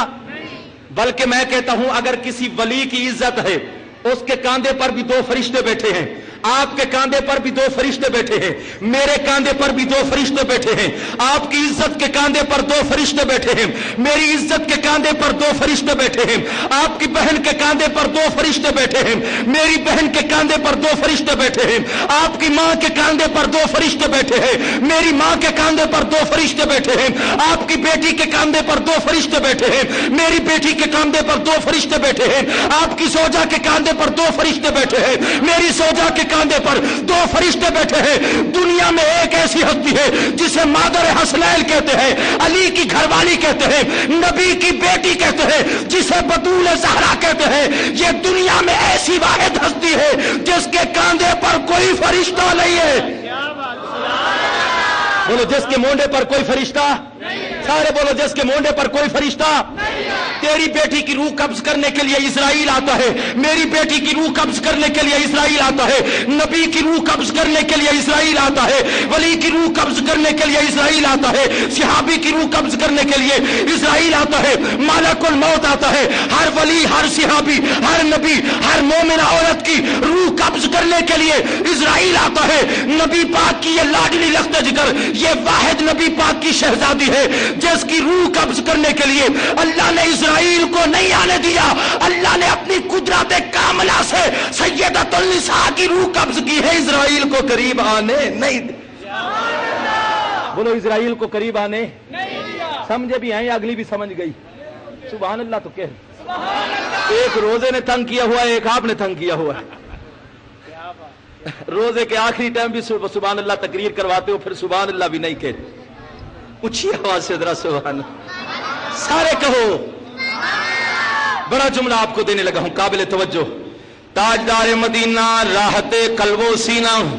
بلکہ میں کہتا ہوں، اگر کسی ولی کی عزت ہے، اس کے کاندھے پر بھی دو فرشتے بیٹھے ہیں۔ آپ کے کاندھے پر بھی دو فرشتے بیٹھے ہیں میرے کاندھے پر بھی دو فرشتے بیٹھے ہیں آپ کی عزت کے کاندھے پر دو فرشتے بیٹھے ہیں میری عزت کے کاندھے پر دو فرشتے بیٹھے ہیں آپ کی بہن کے کاندھے پر دو فرشتے بیٹھے ہیں میری بہن کے کاندھے پر دو فرشتے بیٹھے ہیں آپ کی ماں کے کاندھے پر دو فرشتے بیٹھے ہیں میری ماں کے کاندھے پر دو فرشتے بیٹھے ہیں آپ کی بیٹی کے کاندھے پر دو فرشتے بیٹھے ہیں میری بیٹی کے کاندھے پر دو فرشتے بیٹھے ہیں آپ کی سوجا کے کاندھے پر دو فرشتے بیٹھے ہیں میری سوجا کے کاندھے پر دو فرشتے بیٹھے ہیں۔ دنیا میں ایک ایسی ہستی ہے جسے مادر حسنیل کہتے ہیں، علی کی گھر والی کہتے ہیں، نبی کی بیٹی کہتے ہیں، جسے بطول زہرا کہتے ہیں۔ یہ دنیا میں ایسی واحد ہستی ہے جس کے کاندھے پر کوئی فرشتہ نہیں ہے۔ جس کے مونڈے پر کوئی فرشتہ؟ نہیں سارے بولو جس کے مونڈے پر کوئی فرشتہ نہیں تیری بیٹی کی روح قبض کرنے کے لیے اسرائیل آتا ہے، میری بیٹی کی روح قبض کرنے کے لیے اسرائیل آتا ہے، نبی کی روح قبض کرنے کے لیے اسرائیل آتا ہے، ولی کی روح قبض کرنے کے لیے اسرائیل آتا ہے، صحابی کی روح قبض کرنے کے لیے اسرائیل آتا ہے، مالک الموت آتا ہے، ہر ولی، ہر صحابی، ہر نبی، ہر مومن عورت کی روح قبض کرنے کے لیے اسرائیل آتا ہے۔ نبی پاک کی یہ لاڈلی لخت جگر یہ واحد نبی پاک کی شہزادی ہے۔ جس کی روح قبض کرنے کے لیے اللہ نے اسرائیل کو نہیں آنے دیا اللہ نے اپنی قدرت کاملہ سے سیدت النساء کی روح قبض کی ہے اسرائیل کو قریب آنے نہیں دیا۔ بولو اسرائیل کو قریب آنے نہیں سمجھے بھی آئیں اگلی بھی سمجھ گئی؟ سبحان اللہ تو کہہ۔ ایک روزے نے تنگ کیا ہوا ہے ایک آپ نے تنگ کیا ہوا ہے۔ روزے کے آخری ٹائم بھی سبحان اللہ تقریر کرواتے ہو پھر سبحان اللہ بھی نہیں کہتے۔ اچھی آواز سے ذرا سبحان سارے کہو۔ بڑا جملہ آپ کو دینے لگا ہوں، قابل توجہ۔ تاجدار مدینہ، راحت قلب و سینہ۔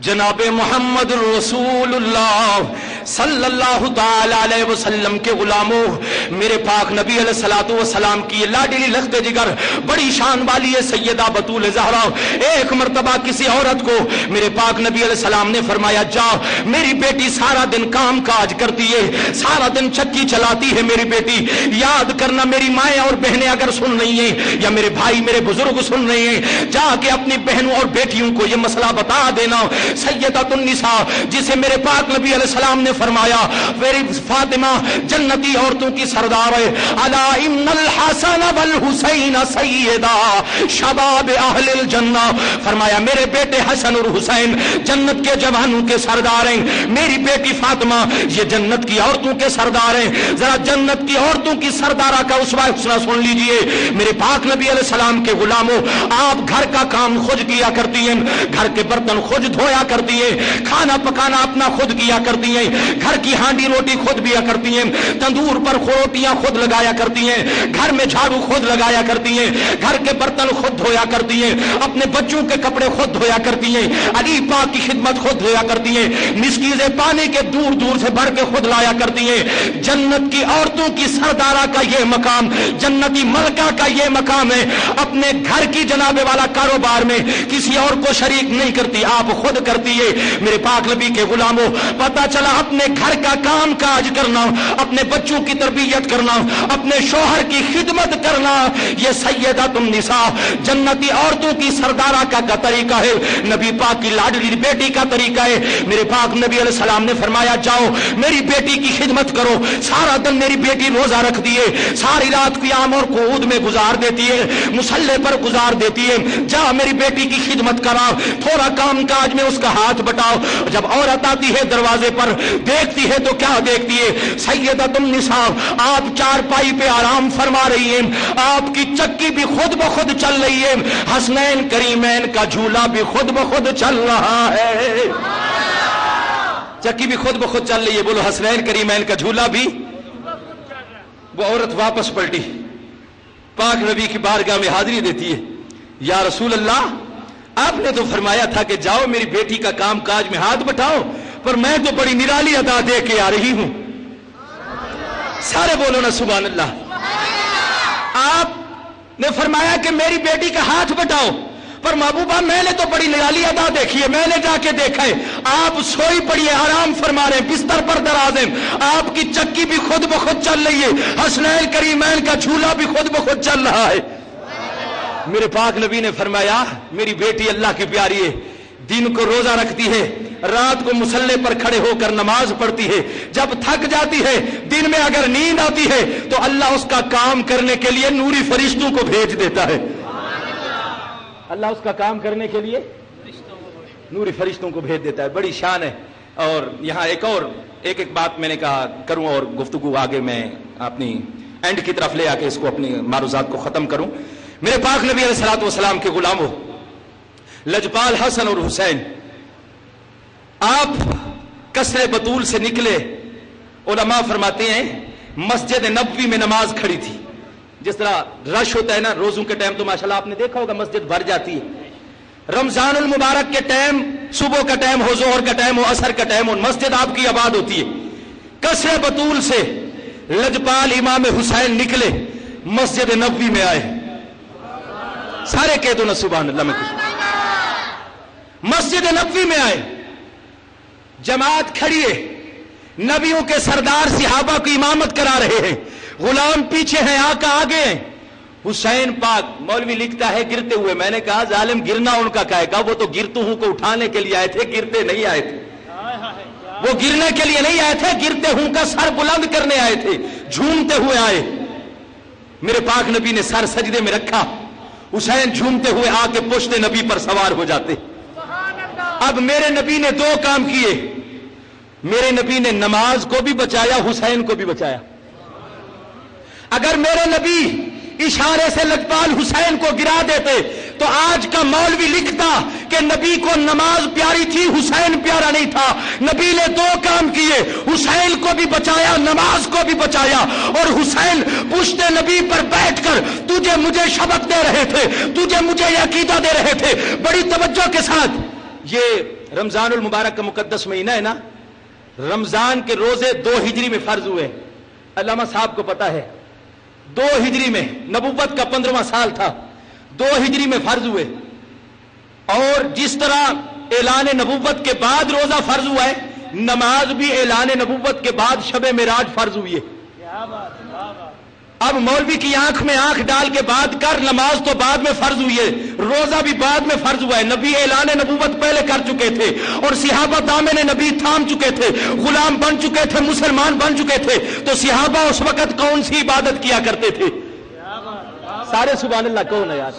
جناب محمد رسول اللہ۔ صلی اللہ تعالی علیہ وسلم کے غلاموں، میرے پاک نبی علیہ الصلوۃ والسلام کی لاڈلی لخت جگر، بڑی شان والی ہے سیدہ بطول زہرا، ایک مرتبہ کسی عورت کو میرے پاک نبی علیہ السلام نے فرمایا، جا، میری بیٹی سارا دن کام کاج کرتی ہے، سارا دن چکی چلاتی ہے میری بیٹی، یاد کرنا میری مائیں اور بہنیں اگر سن رہی ہیں، یا میرے بھائی، میرے بزرگ سن رہے ہیں، جا کے اپنی بہنوں اور بیٹیوں کو یہ مسئلہ بتا دینا سیدت النساء، جسے میرے پاک نبی علیہ السلام نے فرمایا، میری فاطمہ جنتی عورتوں کی سردار ہے۔ الا ان الحسن والحسین سیدا شباب اہل الجنہ۔ فرمایا، میرے بیٹے حسن اور حسین جنت کے جوانوں کے سردار ہیں۔ میری بیٹی فاطمہ، یہ جنت کی عورتوں کے سردار ہیں۔ ذرا جنت کی عورتوں کی سردارہ کا اسوا حسنہ سن لیجیے۔ میرے پاک نبی علیہ السلام کے غلاموں، آپ گھر کا کام خود کیا کرتی ہیں۔ گھر کے برتن خود دھویا کرتی ہیں۔ کھانا پکانا اپنا خود کیا کرتی ہیں۔ گھر کی ہانڈی روٹی خود بیا کرتی ہیں، تندور پر روٹیاں خود لگایا کرتی ہیں، گھر میں جھاڑو خود لگایا کرتی ہیں، گھر کے برتن خود دھویا کرتی ہیں، اپنے بچوں کے کپڑے خود دھویا کرتی ہیں، علی پاک کی خدمت خود دھویا کرتی ہیں مسکیزیں پانی کے دور دور سے بھر کے خود لایا کرتی ہیں۔ جنت کی عورتوں کی سردارہ کا یہ مقام، جنتی ملکہ کا یہ مقام ہے۔ اپنے گھر کی جناب والا کاروبار میں کسی اور کو شریک نہیں کرتی، آپ خود کرتی ہے میرے پاک نبی کے غلاموں پتا چلا اپنے اپنے گھر کا کام کاج کرنا، اپنے بچوں کی تربیت کرنا، اپنے شوہر کی خدمت کرنا، یہ سیدہ تم نساء جنتی عورتوں کی سردارہ کا کا طریقہ ہے، نبی پاک کی لاڈلی بیٹی کا طریقہ ہے۔ میرے پاک نبی علیہ السلام نے فرمایا، جاؤ، میری بیٹی کی خدمت کرو۔ سارا دن میری بیٹی روزہ رکھ دیے ساری رات قیام اور قعود میں گزار دیتی ہے۔ مسلح پر گزار دیتی ہے۔ جا میری بیٹی کی خدمت کرا تھوڑا کام کاج میں اس کا ہاتھ بٹاؤ۔ جب عورت آتی ہے دروازے پر دیکھتی ہے تو کیا دیکھتی ہے؟ سیدہ تم نساء آپ چار پائی پہ آرام فرما رہی ہیں، آپ کی چکی بھی خود بخود چل رہی ہے۔ حسنین کریمین کا جھولا بھی خود بخود چل رہا ہے۔ چکی بھی خود بخود چل رہی ہے، بولو حسنین کریمین کا جھولا بھی۔ وہ عورت واپس پلٹی۔ پاک نبی کی بارگاہ میں حاضری دیتی ہے۔ یا رسول اللہ، آپ نے تو فرمایا تھا کہ جاؤ میری بیٹی کا کام کاج میں ہاتھ بٹاؤ پر میں تو بڑی نرالی ادا دے کے آ رہی ہوں۔ سارے بولو نا سبحان اللہ۔ آپ نے فرمایا کہ میری بیٹی کا ہاتھ بٹاؤ، پر محبوبہ میں نے تو بڑی نرالی ادا دیکھی ہے، میں نے جا کے دیکھا ہے۔ آپ سوئی پڑی ہے آرام فرما رہے ہیں، بستر پر دراز ہیں۔ آپ کی چکی بھی خود بخود چل رہی ہے۔ حسنین کریمین کا جھولا بھی خود بخود چل رہا ہے۔ میرے پاک نبی نے فرمایا، میری بیٹی اللہ کی پیاری ہے دن کو روزہ رکھتی ہے۔ رات کو مسلح پر کھڑے ہو کر نماز پڑھتی ہے۔ جب تھک جاتی ہے، دن میں اگر نیند آتی ہے، تو اللہ اس کا کام کرنے کے لیے نوری فرشتوں کو بھیج دیتا ہے۔ اللہ اس کا کام کرنے کے لیے نوری فرشتوں کو بھیج دیتا ہے۔ بڑی شان ہے۔ اور یہاں ایک اور، ایک ایک بات میں نے کہا، کروں اور گفتگو آگے میں اپنی اینڈ کی طرف لے آ کے اس کو اپنی معروضات کو ختم کروں۔ میرے پاک نبی علیہ السلاۃ والسلام کے غلاموں لجپال حسن اور حسین آپ کسر بطول سے نکلے، علماء فرماتے ہیں، مسجد نبوی میں نماز کھڑی تھی۔ جس طرح رش ہوتا ہے نا، روزوں کے ٹائم تو ماشاءاللہ آپ نے دیکھا ہوگا، مسجد بھر جاتی ہے۔ رمضان المبارک کے ٹائم، صبح کا ٹائم ہو زہر کا ٹائم ہو اثر کا ٹائم ہو، مسجد آپ کی آباد ہوتی ہے۔ کسر بطول سے لجپال امام حسین نکلے، مسجد نبوی میں آئے۔ سارے کہہ دو نا، سبحان اللہ، میں مسجد نبوی میں آئے۔ جماعت کھڑی ہے۔ نبیوں کے سردار صحابہ کی امامت کرا رہے ہیں۔ غلام پیچھے ہیں آقا آگے ہیں۔ حسین پاک مولوی لکھتا ہے گرتے ہوئے۔ میں نے کہا ظالم گرنا ان کا کہے گا۔ وہ تو گرتو ہوں کو اٹھانے کے لیے آئے تھے گرتے نہیں آئے تھے۔ وہ گرنے کے لیے نہیں آئے تھے گرتے ہوں کا سر بلند کرنے آئے تھے۔ جھومتے ہوئے آئے۔ میرے پاک نبی نے سر سجدے میں رکھا۔ حسین جھومتے ہوئے آ کے پوچھتے نبی پر سوار ہو جاتے۔ اب میرے نبی نے دو کام کیے۔ میرے نبی نے نماز کو بھی بچایا، حسین کو بھی بچایا۔ اگر میرے نبی اشارے سے لجپال حسین کو گرا دیتے، تو آج کا مولوی لکھتا کہ نبی کو نماز پیاری تھی، حسین پیارا نہیں تھا۔ نبی نے دو کام کیے، حسین کو بھی بچایا، نماز کو بھی بچایا۔ اور حسین پشت نبی پر بیٹھ کر تجھے مجھے شبق دے رہے تھے، تجھے مجھے یہ عقیدہ دے رہے تھے۔ بڑی توجہ کے ساتھ۔ یہ رمضان المبارک کا مقدس مہینہ ہے نا؟ رمضان کے روزے دو ہجری میں فرض ہوئے علامہ صاحب کو پتا ہے، دو ہجری میں نبوت کا پندرواں سال تھا۔ دو ہجری میں فرض ہوئے۔ اور جس طرح اعلان نبوت کے بعد روزہ فرض ہوا ہے، نماز بھی اعلان نبوت کے بعد شب معراج فرض ہوئی ہے کیا بات واہ واہ اب مولوی کی آنکھ میں آنکھ ڈال کے بات کر، نماز تو بعد میں فرض ہوئی ہے، روزہ بھی بعد میں فرض ہوا ہے۔ نبی اعلان نبوت پہلے کر چکے تھے اور صحابہ دامن نبی تھام چکے تھے، غلام بن چکے تھے، مسلمان بن چکے تھے۔ تو صحابہ اس وقت کون سی عبادت کیا کرتے تھے؟ سارے سبحان اللہ، کون ہے یار؟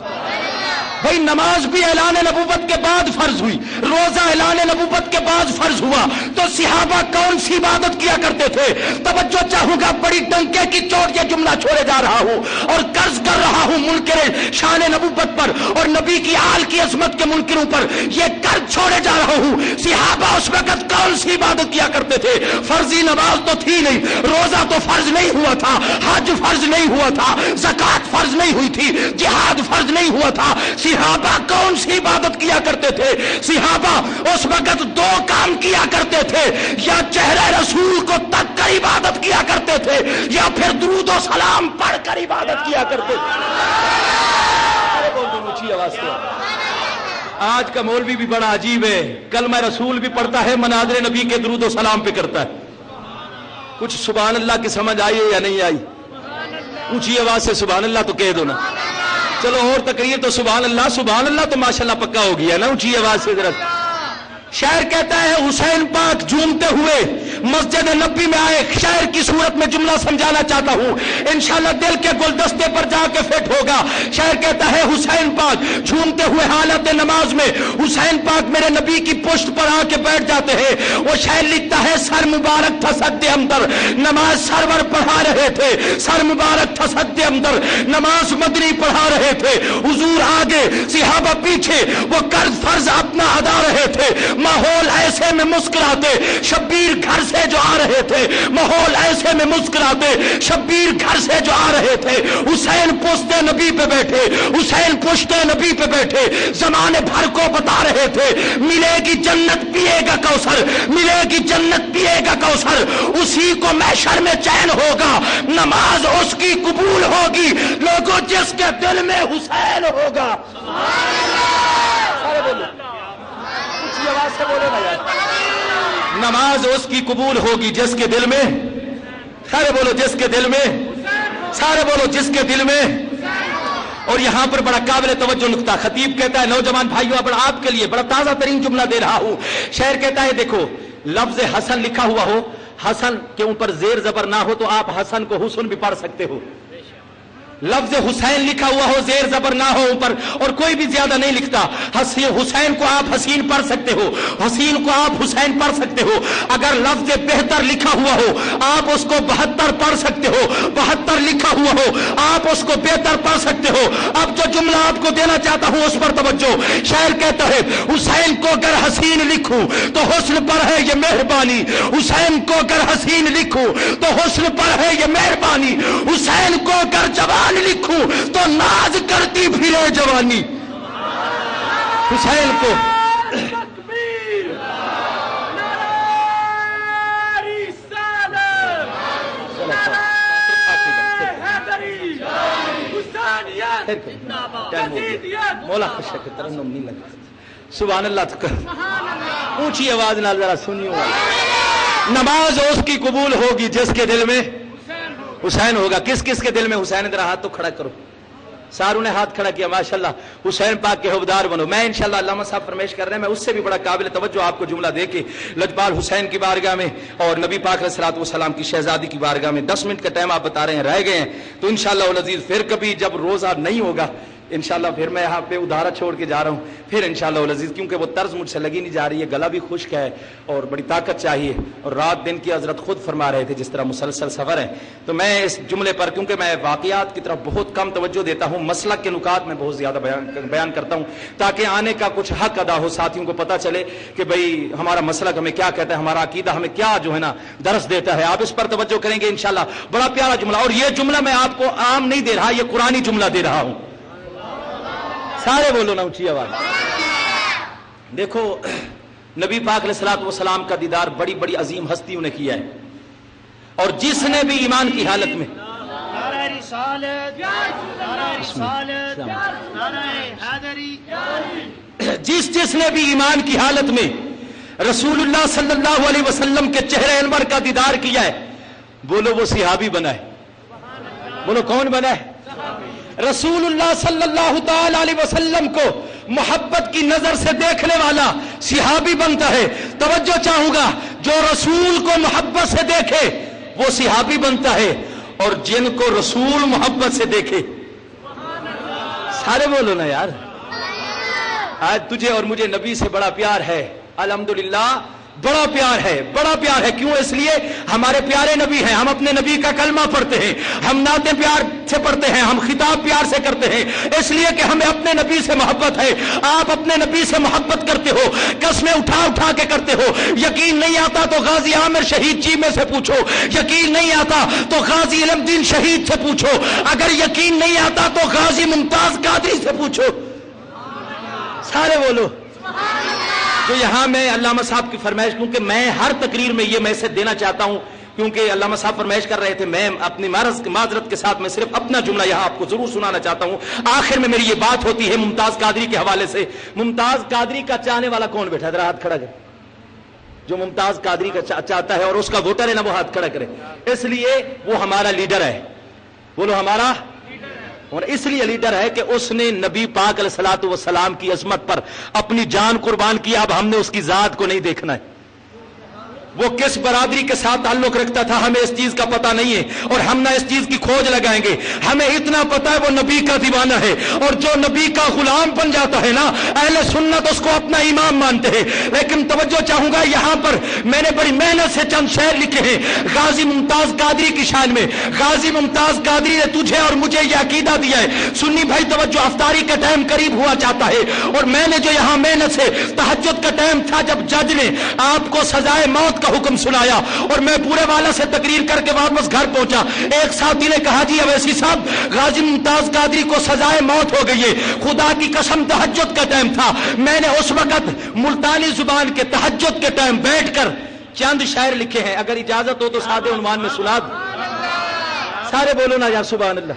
بھائی نماز بھی اعلان نبوت کے بعد فرض ہوئی، روزہ اعلان نبوت کے بعد فرض ہوا۔ تو صحابہ کون سی عبادت کیا کرتے تھے؟ توجہ چاہوں گا، بڑی ڈنکے کی چوٹ یہ جملہ چھوڑے جا رہا ہوں اور قرض کر رہا ہوں منکر شان نبوت پر اور نبی کی آل کی عظمت کے منکروں پر۔ یہ قرض چھوڑے جا رہا ہوں۔ صحابہ اس وقت کون سی عبادت کیا کرتے تھے؟ فرضی نماز تو تھی نہیں، روزہ تو فرض نہیں ہوا تھا، حج فرض نہیں ہوا تھا زکات فرض نہیں ہوئی تھی، جہاد فرض نہیں ہوا تھا صحابہ کون سی عبادت کیا کرتے تھے؟ صحابہ اس وقت دو کام کیا کرتے تھے، یا چہرے رسول کو تک کر عبادت کیا کرتے تھے، یا پھر درود و سلام پڑھ کر عبادت کیا کرتے تھے۔ آج کا مولوی بھی بڑا عجیب ہے۔ کلمہ رسول بھی پڑھتا ہے، مناظر نبی کے درود و سلام پہ کرتا ہے۔ کچھ سبحان اللہ کی سمجھ آئی ہے یا نہیں آئی؟ اونچی آواز سے سبحان اللہ تو کہہ دو نا۔ چلو اور تقریر تو سبحان اللہ سبحان اللہ تو ماشاءاللہ پکا ہو گیا نا، اونچی آواز سے ذرا۔ شاعر کہتا ہے، حسین پاک جھومتے ہوئے مسجد نبی میں آئے، شاعر کی صورت میں جملہ سمجھانا چاہتا ہوں۔ انشاءاللہ دل کے گلدستے پر جا کے فٹ ہوگا۔ شاعر کہتا ہے، حسین پاک جھومتے ہوئے حالت نماز میں، حسین پاک میرے نبی کی پشت پر آ کے بیٹھ جاتے ہیں۔ وہ شاعر لکھتا ہے، سر مبارک تھا سد اندر۔ نماز سرور پڑھا رہے تھے۔ سر مبارک تھا سد اندر۔ نماز مدنی پڑھا رہے تھے۔ حضور آگے، صحابہ پیچھے، وہ قرض فرض اپنا ادا رہے تھے۔ ماحول ایسے میں مسکراتے، شبیر گھر سے جو آ رہے تھے، ماحول ایسے میں مسکراتے، شبیر گھر سے جو آ رہے تھے، حسین پوچھتے نبی پہ بیٹھے، حسین پوچھتے نبی پہ بیٹھے، زمانے بھر کو بتا رہے تھے، ملے گی جنت، پیے گا کوثر، ملے گی جنت، پیے گا کوثر، اسی کو محشر میں چین ہوگا، نماز اس کی قبول ہوگی، لوگوں جس کے دل میں حسین ہوگا۔ سارے سے بولو نا یار نماز اس کی قبول ہوگی جس کے دل میں۔ سارے بولو جس کے دل میں۔ سارے بولو جس کے دل میں۔ اور یہاں پر بڑا قابل توجہ نکتا خطیب کہتا ہے، نوجوان بھائیوں بڑا آپ کے لیے بڑا تازہ ترین جملہ دے رہا ہوں۔ شہر کہتا ہے، دیکھو، لفظ حسن لکھا ہوا ہو۔ حسن کے اوپر زیر زبر نہ ہو تو آپ حسن کو حسن بھی پڑھ سکتے ہو۔ لفظ حسین لکھا ہوا ہو، زیر زبر نہ ہو اوپر، اور کوئی بھی زیادہ نہیں لکھتا۔ حسین کو آپ حسین پڑھ سکتے ہو۔ حسین کو آپ حسین پڑھ سکتے ہو۔ اگر لفظ بہتر لکھا ہوا ہو، آپ اس کو بہتر پڑھ سکتے ہو۔ بہتر لکھا ہوا ہو، آپ اس کو بہتر پڑھ سکتے ہو۔ اب جو جملہ آپ کو دینا چاہتا ہوں، اس پر توجہ۔ شاعر کہتا ہے، حسین کو اگر حسین لکھوں تو حسن پر ہے یہ مہربانی۔ حسین کو اگر حسین لکھوں تو حسن پر ہے یہ مہربانی۔ حسین کو اگر جوان قرآن لکھوں تو ناز کرتی پھرے جوانی۔ حسین کو۔ مولا خوش ہے کہ ترنم نہیں لگا۔ سبحان اللہ تو کر اونچی آواز نال ذرا سنیو۔ نماز اس کی قبول ہوگی جس کے دل میں حسین ہوگا۔ کس کس کے دل میں حسین ادھر ہاتھ تو کھڑا کرو۔ ساروں نے ہاتھ کھڑا کیا، ماشاءاللہ۔ حسین پاک کے حبدار بنو۔ میں انشاءاللہ علامہ صاحب فرمیش کر رہے ہیں۔ میں اس سے بھی بڑا قابل توجہ آپ کو جملہ دے کے لجپال حسین کی بارگاہ میں اور نبی پاک علیہ الصلوۃ والسلام کی شہزادی کی بارگاہ میں دس منٹ کا ٹائم آپ بتا رہے ہیں، رہ گئے ہیں۔ تو انشاءاللہ شاء پھر کبھی جب روزہ نہیں ہوگا انشاءاللہ پھر میں یہاں پہ ادارہ چھوڑ کے جا رہا ہوں۔ پھر انشاءاللہ العزیز کیونکہ وہ طرز مجھ سے لگی نہیں جا رہی ہے گلا بھی خشک ہے اور بڑی طاقت چاہیے۔ اور رات دن کی حضرت خود فرما رہے تھے جس طرح مسلسل سفر ہے۔ تو میں اس جملے پر، کیونکہ میں واقعات کی طرف بہت کم توجہ دیتا ہوں، مسلک کے نکات میں بہت زیادہ بیان بیان کرتا ہوں، تاکہ آنے کا کچھ حق ادا ہو، ساتھیوں کو پتہ چلے کہ بھئی ہمارا مسلک ہمیں کیا کہتا ہے، ہمارا عقیدہ ہمیں کیا جو ہے نا درس دیتا ہے۔ آپ اس پر توجہ کریں گے انشاءاللہ۔ بڑا پیارا جملہ، اور یہ جملہ میں آپ کو عام نہیں دے رہا، یہ قرآنی جملہ دے رہا ہوں۔ سارے بولو نا اونچی آواز۔ دیکھو نبی پاک علیہ السلاۃ والسلام کا دیدار بڑی بڑی عظیم ہستیوں نے کیا ہے۔ اور جس نے بھی ایمان کی حالت میں جس جس نے بھی ایمان کی حالت میں رسول اللہ صلی اللہ علیہ وسلم کے چہرے انور کا دیدار کیا ہے بولو وہ صحابی بنا ہے۔ بولو کون بنا ہے؟ رسول اللہ صلی اللہ تعالی علیہ وسلم کو محبت کی نظر سے دیکھنے والا صحابی بنتا ہے۔ توجہ چاہوں گا، جو رسول کو محبت سے دیکھے، وہ صحابی بنتا ہے۔ اور جن کو رسول محبت سے دیکھے، سارے بولو نا یار۔ آج تجھے اور مجھے نبی سے بڑا پیار ہے۔ الحمدللہ بڑا پیار ہے، بڑا پیار ہے۔ کیوں؟ اس لیے ہمارے پیارے نبی ہیں۔ ہم اپنے نبی کا کلمہ پڑھتے ہیں۔ ہم نعتیں پیار سے پڑھتے ہیں، ہم خطاب پیار سے کرتے ہیں۔ اس لیے کہ ہمیں اپنے نبی سے محبت ہے۔ آپ اپنے نبی سے محبت کرتے ہو، قسمیں اٹھا اٹھا کے کرتے ہو۔ یقین نہیں آتا تو غازی عامر شہید چیمے سے پوچھو۔ یقین نہیں آتا تو غازی علم دین شہید سے پوچھو۔ اگر یقین نہیں آتا تو غازی ممتاز قادری سے پوچھو۔ سارے بولو۔ جو یہاں میں علامہ صاحب کی فرمائش کیونکہ میں ہر تقریر میں یہ میسج دینا چاہتا ہوں، کیونکہ علامہ صاحب فرمائش کر رہے تھے، میں اپنی معرض معذرت کے ساتھ میں صرف اپنا جملہ یہاں آپ کو ضرور سنانا چاہتا ہوں۔ آخر میں میری یہ بات ہوتی ہے ممتاز قادری کے حوالے سے۔ ممتاز قادری کا چاہنے والا کون بیٹھا ذرا ہاتھ کھڑا کر جو ممتاز قادری کا چاہتا ہے اور اس کا ووٹر ہے، نا وہ ہاتھ کھڑا کرے اس لیے وہ ہمارا لیڈر ہے۔ بولو ہمارا اور اس لیے لیڈر ہے کہ اس نے نبی پاک علیہ السلاۃ وسلام کی عظمت پر اپنی جان قربان کی، اب ہم نے اس کی ذات کو نہیں دیکھنا ہے۔ وہ کس برادری کے ساتھ تعلق رکھتا تھا ہمیں اس چیز کا پتہ نہیں ہے اور ہم نہ اس چیز کی کھوج لگائیں گے۔ ہمیں اتنا پتہ ہے وہ نبی کا دیوانہ ہے۔ اور جو نبی کا غلام بن جاتا ہے نا، اہل سنت اس کو اپنا امام مانتے ہیں۔ لیکن توجہ چاہوں گا، یہاں پر میں نے بڑی محنت سے چند شعر لکھے ہیں۔ غازی ممتاز قادری کی شان میں۔ غازی ممتاز قادری نے تجھے اور مجھے یہ عقیدہ دیا ہے۔ سنی بھائی، توجہ افطاری کا ٹائم قریب ہوا چاہتا ہے۔ اور میں نے جو یہاں محنت سے تہجد کا ٹائم تھا، جب جج نے آپ کو سزائے موت کا حکم سنایا اور میں پورے والا سے تقریر کر کے واپس گھر پہنچا۔ ایک ساتھی نے کہا جی اویسی صاحب، غازی ممتاز قادری کو سزائے موت ہو گئی ہے۔ خدا کی قسم، تہجد کا ٹائم تھا۔ میں نے اس وقت ملتانی زبان کے تہجد کے ٹائم بیٹھ کر چند شاعر لکھے ہیں۔ اگر اجازت ہو تو سادے عنوان میں سنا دوں۔ سارے بولو نا یار، سبحان اللہ۔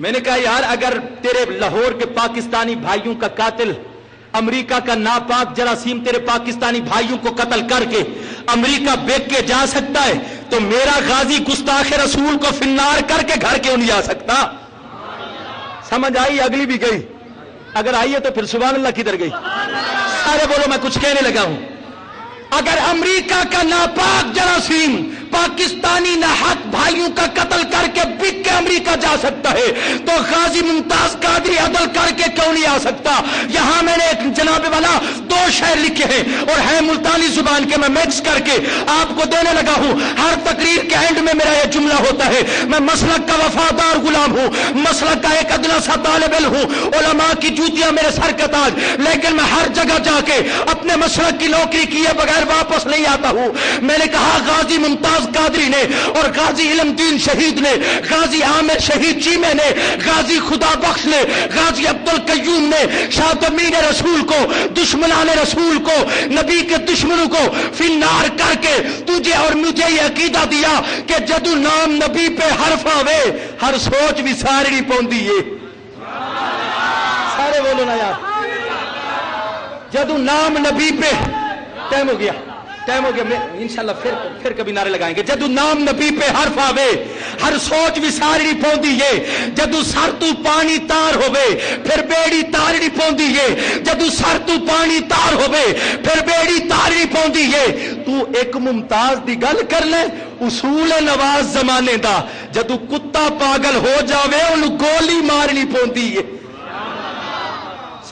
میں نے کہا، یار، اگر تیرے لاہور کے پاکستانی بھائیوں کا قاتل امریکہ کا ناپاک جراثیم تیرے پاکستانی بھائیوں کو قتل کر کے امریکہ بیک کے جا سکتا ہے، تو میرا غازی گستاخ رسول کو فنار کر کے گھر کیوں نہیں آ سکتا؟ سمجھ آئی؟ اگلی بھی گئی۔ اگر آئی ہے تو پھر سبحان اللہ کدھر گئی؟ سارے بولو، میں کچھ کہنے لگا ہوں۔ اگر امریکہ کا ناپاک جراثیم پاکستانی ناحق بھائیوں کا قتل کر کے بک کے امریکہ جا سکتا ہے، تو غازی ممتاز قادری عدل کر کے کیوں نہیں آ سکتا؟ یہاں میں نے ایک جناب والا دو شعر لکھے ہیں اور ہے ملتانی زبان کے، میں مکس کر کے آپ کو دینے لگا ہوں۔ ہر تقریر کے اینڈ میں میرا یہ جملہ ہوتا ہے، میں مسلک کا وفادار غلام ہوں، مسلک کا ایک ادنا سا طالب علم ہوں، علماء کی جوتیاں میرے سر کا تاج، لیکن میں ہر جگہ جا کے اپنے مسلک کی نوکری کیے بغیر واپس نہیں آتا ہوں۔ میں نے کہا، غازی ممتاز قادری نے اور غازی علم دین شہید نے، غازی عامر شہید چیمے نے، غازی خدا بخش نے، غازی عبد القیوم نے شاطمین رسول کو، دشمنان رسول کو، نبی کے دشمنوں کو فنار کر کے تجھے اور مجھے یہ عقیدہ دیا کہ جدو نام نبی پہ حرف آوے، ہر سوچ بھی ساری پوندی ہے سارے بولو نا یار۔ جدو نام نبی پہ، ٹائم ہو گیا۔ ٹائم ہو گیا انشاءاللہ پھر پھر کبھی نعرے لگائیں گے۔ جدو نام نبی پہ حرف آوے، ہر سوچ وساری پوندی ہے۔ جدو سر تو پانی تار ہوے پھر بیڑی تارڑی پوندی ہے۔ جدو سر تو پانی تار ہوے پھر بیڑی تارڑی پوندی ہے۔ تو ایک ممتاز دی گل کر لے، اصول نواز زمانے دا۔ جدو کتا پاگل ہو جاوے انہوں گولی مارنی پوندی ہے۔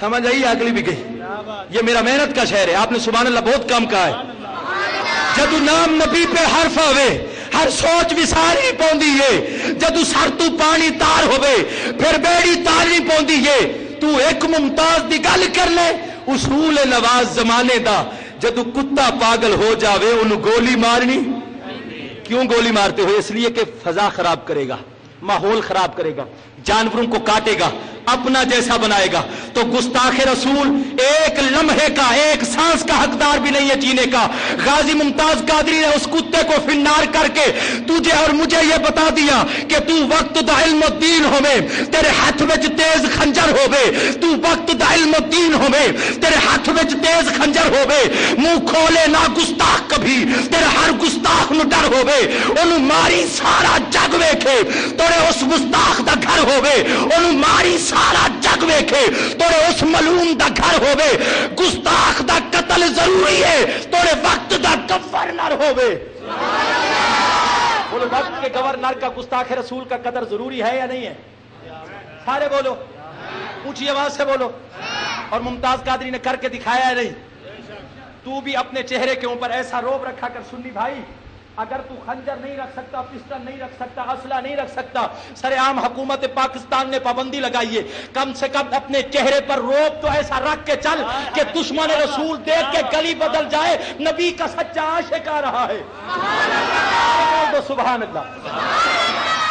سمجھ آئی؟ اگلی بھی گئی۔ یہ میرا محنت کا شہر ہے۔ آپ نے سبحان اللہ بہت کام کہا ہے۔ جدو نام نبی پہ حرف آوے، ہر سوچ وساری پوندی ہے۔ جدو سر تو پانی تار ہوے پھر بیڑی تار نہیں پوندی ہے۔ تو ایک ممتاز دی گل کر لے، اصول نواز زمانے دا۔ جدو کتا پاگل ہو جاوے انہوں گولی مارنی۔ کیوں گولی مارتے ہو؟ اس لیے کہ فضا خراب کرے گا، ماحول خراب کرے گا، جانوروں کو کاٹے گا۔ اپنا جیسا بنائے گا۔ تو گستاخ رسول ایک لمحے کا، ایک سانس کا حقدار بھی نہیں ہے جینے کا۔ غازی ممتاز قادری نے اس کتے کو فنار کر کے تجھے اور مجھے یہ بتا دیا کہ تو وقت دا علم الدین ہوے تیرے ہاتھ وچ تیز خنجر ہوے تو وقت دا علم الدین ہوے تیرے ہاتھ وچ تیز خنجر ہوے منہ کھولے نہ گستاخ کبھی، تیرے ہر گستاخ نو ڈر ہوے اونوں ماری سارا جگ ویکھے، تیرے اس گستاخ دا گھر ہوے اونوں ماری سارا سارا جگ ویکھے توڑے اس ملوم دا گھر ہووے، گستاخ دا قتل ضروری ہے توڑے وقت دا گورنر ہووے۔ بولو، وقت کے گورنر کا گستاخ رسول کا قدر ضروری ہے یا نہیں ہے؟ سارے بولو۔ اونچی آواز سے بولو۔ اور ممتاز قادری نے کر کے دکھایا ہے نہیں۔ تو بھی اپنے چہرے کے اوپر ایسا روب رکھا کر سنی بھائی۔ اگر تو خنجر نہیں رکھ سکتا پسٹل نہیں رکھ سکتا، اسلحہ نہیں رکھ سکتا سر عام حکومت پاکستان نے پابندی لگائی ہے کم سے کم اپنے چہرے پر روب تو ایسا رکھ کے چل کہ دشمن رسول دیکھ کے گلی بدل جائے، نبی کا سچا عاشق آ رہا ہے۔ سبحان اللہ۔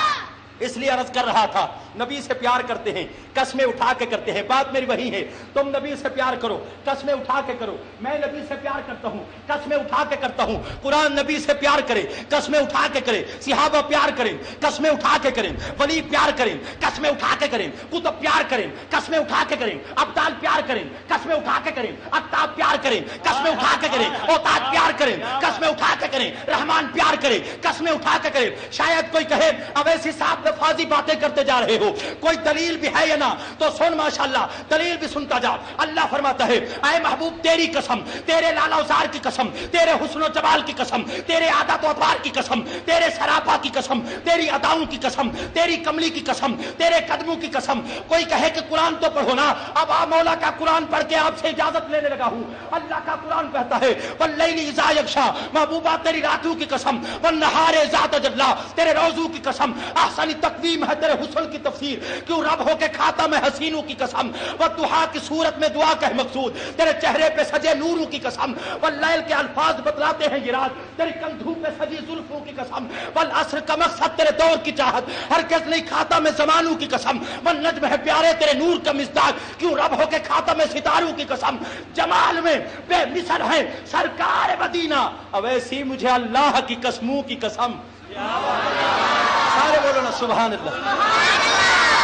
اس لیے عرض کر رہا تھا نبی سے پیار کرتے ہیں قسمیں اٹھا کے کرتے ہیں بات میری وہی ہے تم نبی سے پیار کرو قسمیں اٹھا کے کرو میں نبی سے پیار کرتا ہوں قسمیں اٹھا کے کرتا ہوں قرآن نبی سے پیار کرے قسمیں اٹھا کے کرے صحابہ پیار کریں قسمیں اٹھا کے کریں ولی پیار کریں قسمیں اٹھا کے کریں کتب پیار کریں قسمیں اٹھا کے کریں ابدال پیار کریں قسمیں اٹھا کے کریں افتاب پیار کریں قسمیں اٹھا کے کریں اوتاد پیار کریں قسمیں اٹھا کے کریں رحمان پیار کرے قسمیں اٹھا کے کریں شاید کوئی کہے اویسی صاحب فاضی باتیں کرتے جا رہے ہو۔ کوئی دلیل بھی ہے یا نہ، تو سن ماشاءاللہ، دلیل بھی سنتا جا۔ اللہ فرماتا ہے، اے محبوب، تیری قسم، تیرے لالا ازار کی قسم، تیرے حسن و جمال کی قسم، تیرے عادت و اطوار کی قسم، تیرے سراپا کی قسم، تیری اداؤں کی قسم، تیری کملی کی قسم، تیرے قدموں کی قسم۔ کوئی کہے کہ قرآن تو پڑھو نا، اب آ مولا کا قرآن پڑھ کے آپ سے اجازت لینے لگا ہوں۔ اللہ کا قرآن کہتا ہے واللیل اذا یغشا محبوبہ تیری راتوں کی قسم والنہار ذات جلا تیرے روزوں کی قسم۔ احسن تقویم ہے تیرے حسن کی تفسیر. کیوں رب ہو کے کھاتا میں حسینوں کی قسم؟ و دعا کی صورت میں دعا کا مقصود. تیرے چہرے پہ سجے نوروں کی قسم. واللیل کے الفاظ بتلاتے ہیں یہ رات. تیری کندھوں پہ سجی زلفوں کی قسم. والعصر کا مقصد تیرے دور کی چاہت. ہر کس نہیں کھاتا میں زمانوں کی قسم. والنجم ہے پیارے تیرے نور کا مزداق کیوں رب ہو کے کھاتا میں ستاروں کی قسم؟ جمال میں بے مثل ہے سرکار مدینہ. اویسی مجھے اللہ کی قسموں کی قسم. سارے بولو نا سبحان اللہ۔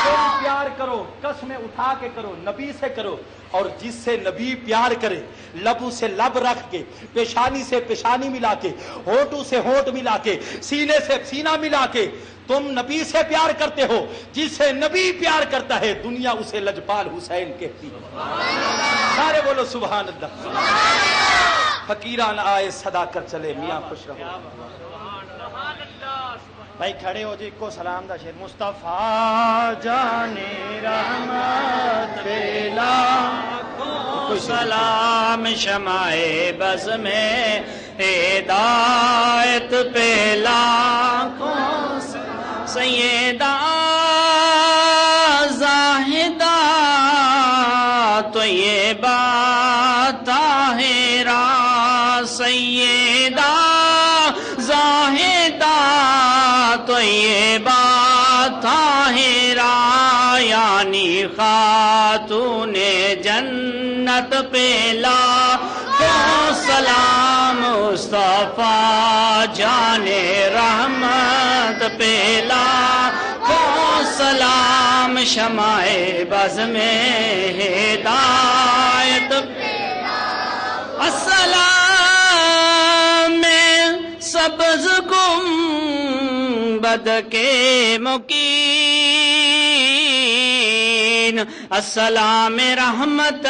تم پیار کرو قسمیں اٹھا کے کرو، نبی سے کرو۔ اور جس سے نبی پیار کرے لبو سے لب رکھ کے، پیشانی سے پیشانی ملا کے ہوٹو سے ہوٹ ملا کے، سینے سے سینہ ملا کے، تم نبی سے پیار کرتے ہو۔ جس سے نبی پیار کرتا ہے، دنیا اسے لجپال حسین کہتی سارے بولو سبحان اللہ۔ فقیران آئے صدا کر چلے، میاں خوش رہو۔ بھائی کھڑے ہو جی کو سلام دا شیر۔ مصطفیٰ جانے رحمت بیلا سلام شمائے بز میں ہدایت پیلا۔ سیدہ زاہدہ، تو یہ بات طاہرہ سیدہ۔ خاتون جنت پیلا کو سلام مصطفیٰ جان رحمت پیلا کو سلام شمائے بز میں ہدایت السلام سبز گنبد کے مکین السلام رحمت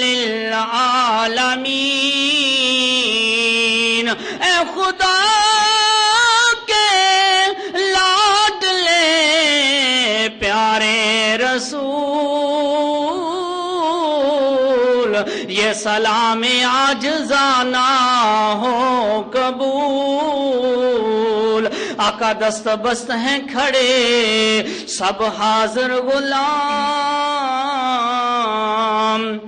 للعالمین اے خدا کے لاڈلے پیارے رسول. یہ سلام آج زانا ہو قبول. آقا دست بست ہیں کھڑے، سب حاضر غلام۔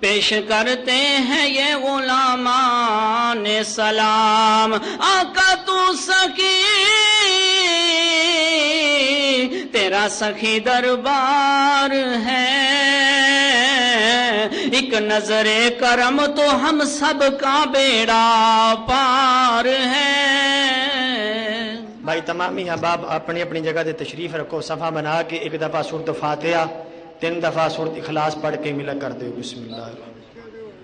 پیش کرتے ہیں یہ غلامان سلام۔ آقا تو سخی تیرا سخی دربار ہے۔ ایک نظر کرم تو ہم سب کا بیڑا پار ہے۔ بھائی تمامی احباب، اپنی اپنی جگہ سے تشریف رکھو، صفحہ بنا کے ایک دفعہ صورت فاتحہ، تین دفعہ صورت اخلاص پڑھ کے ملا کر دو بسم اللہ۔ الرحمن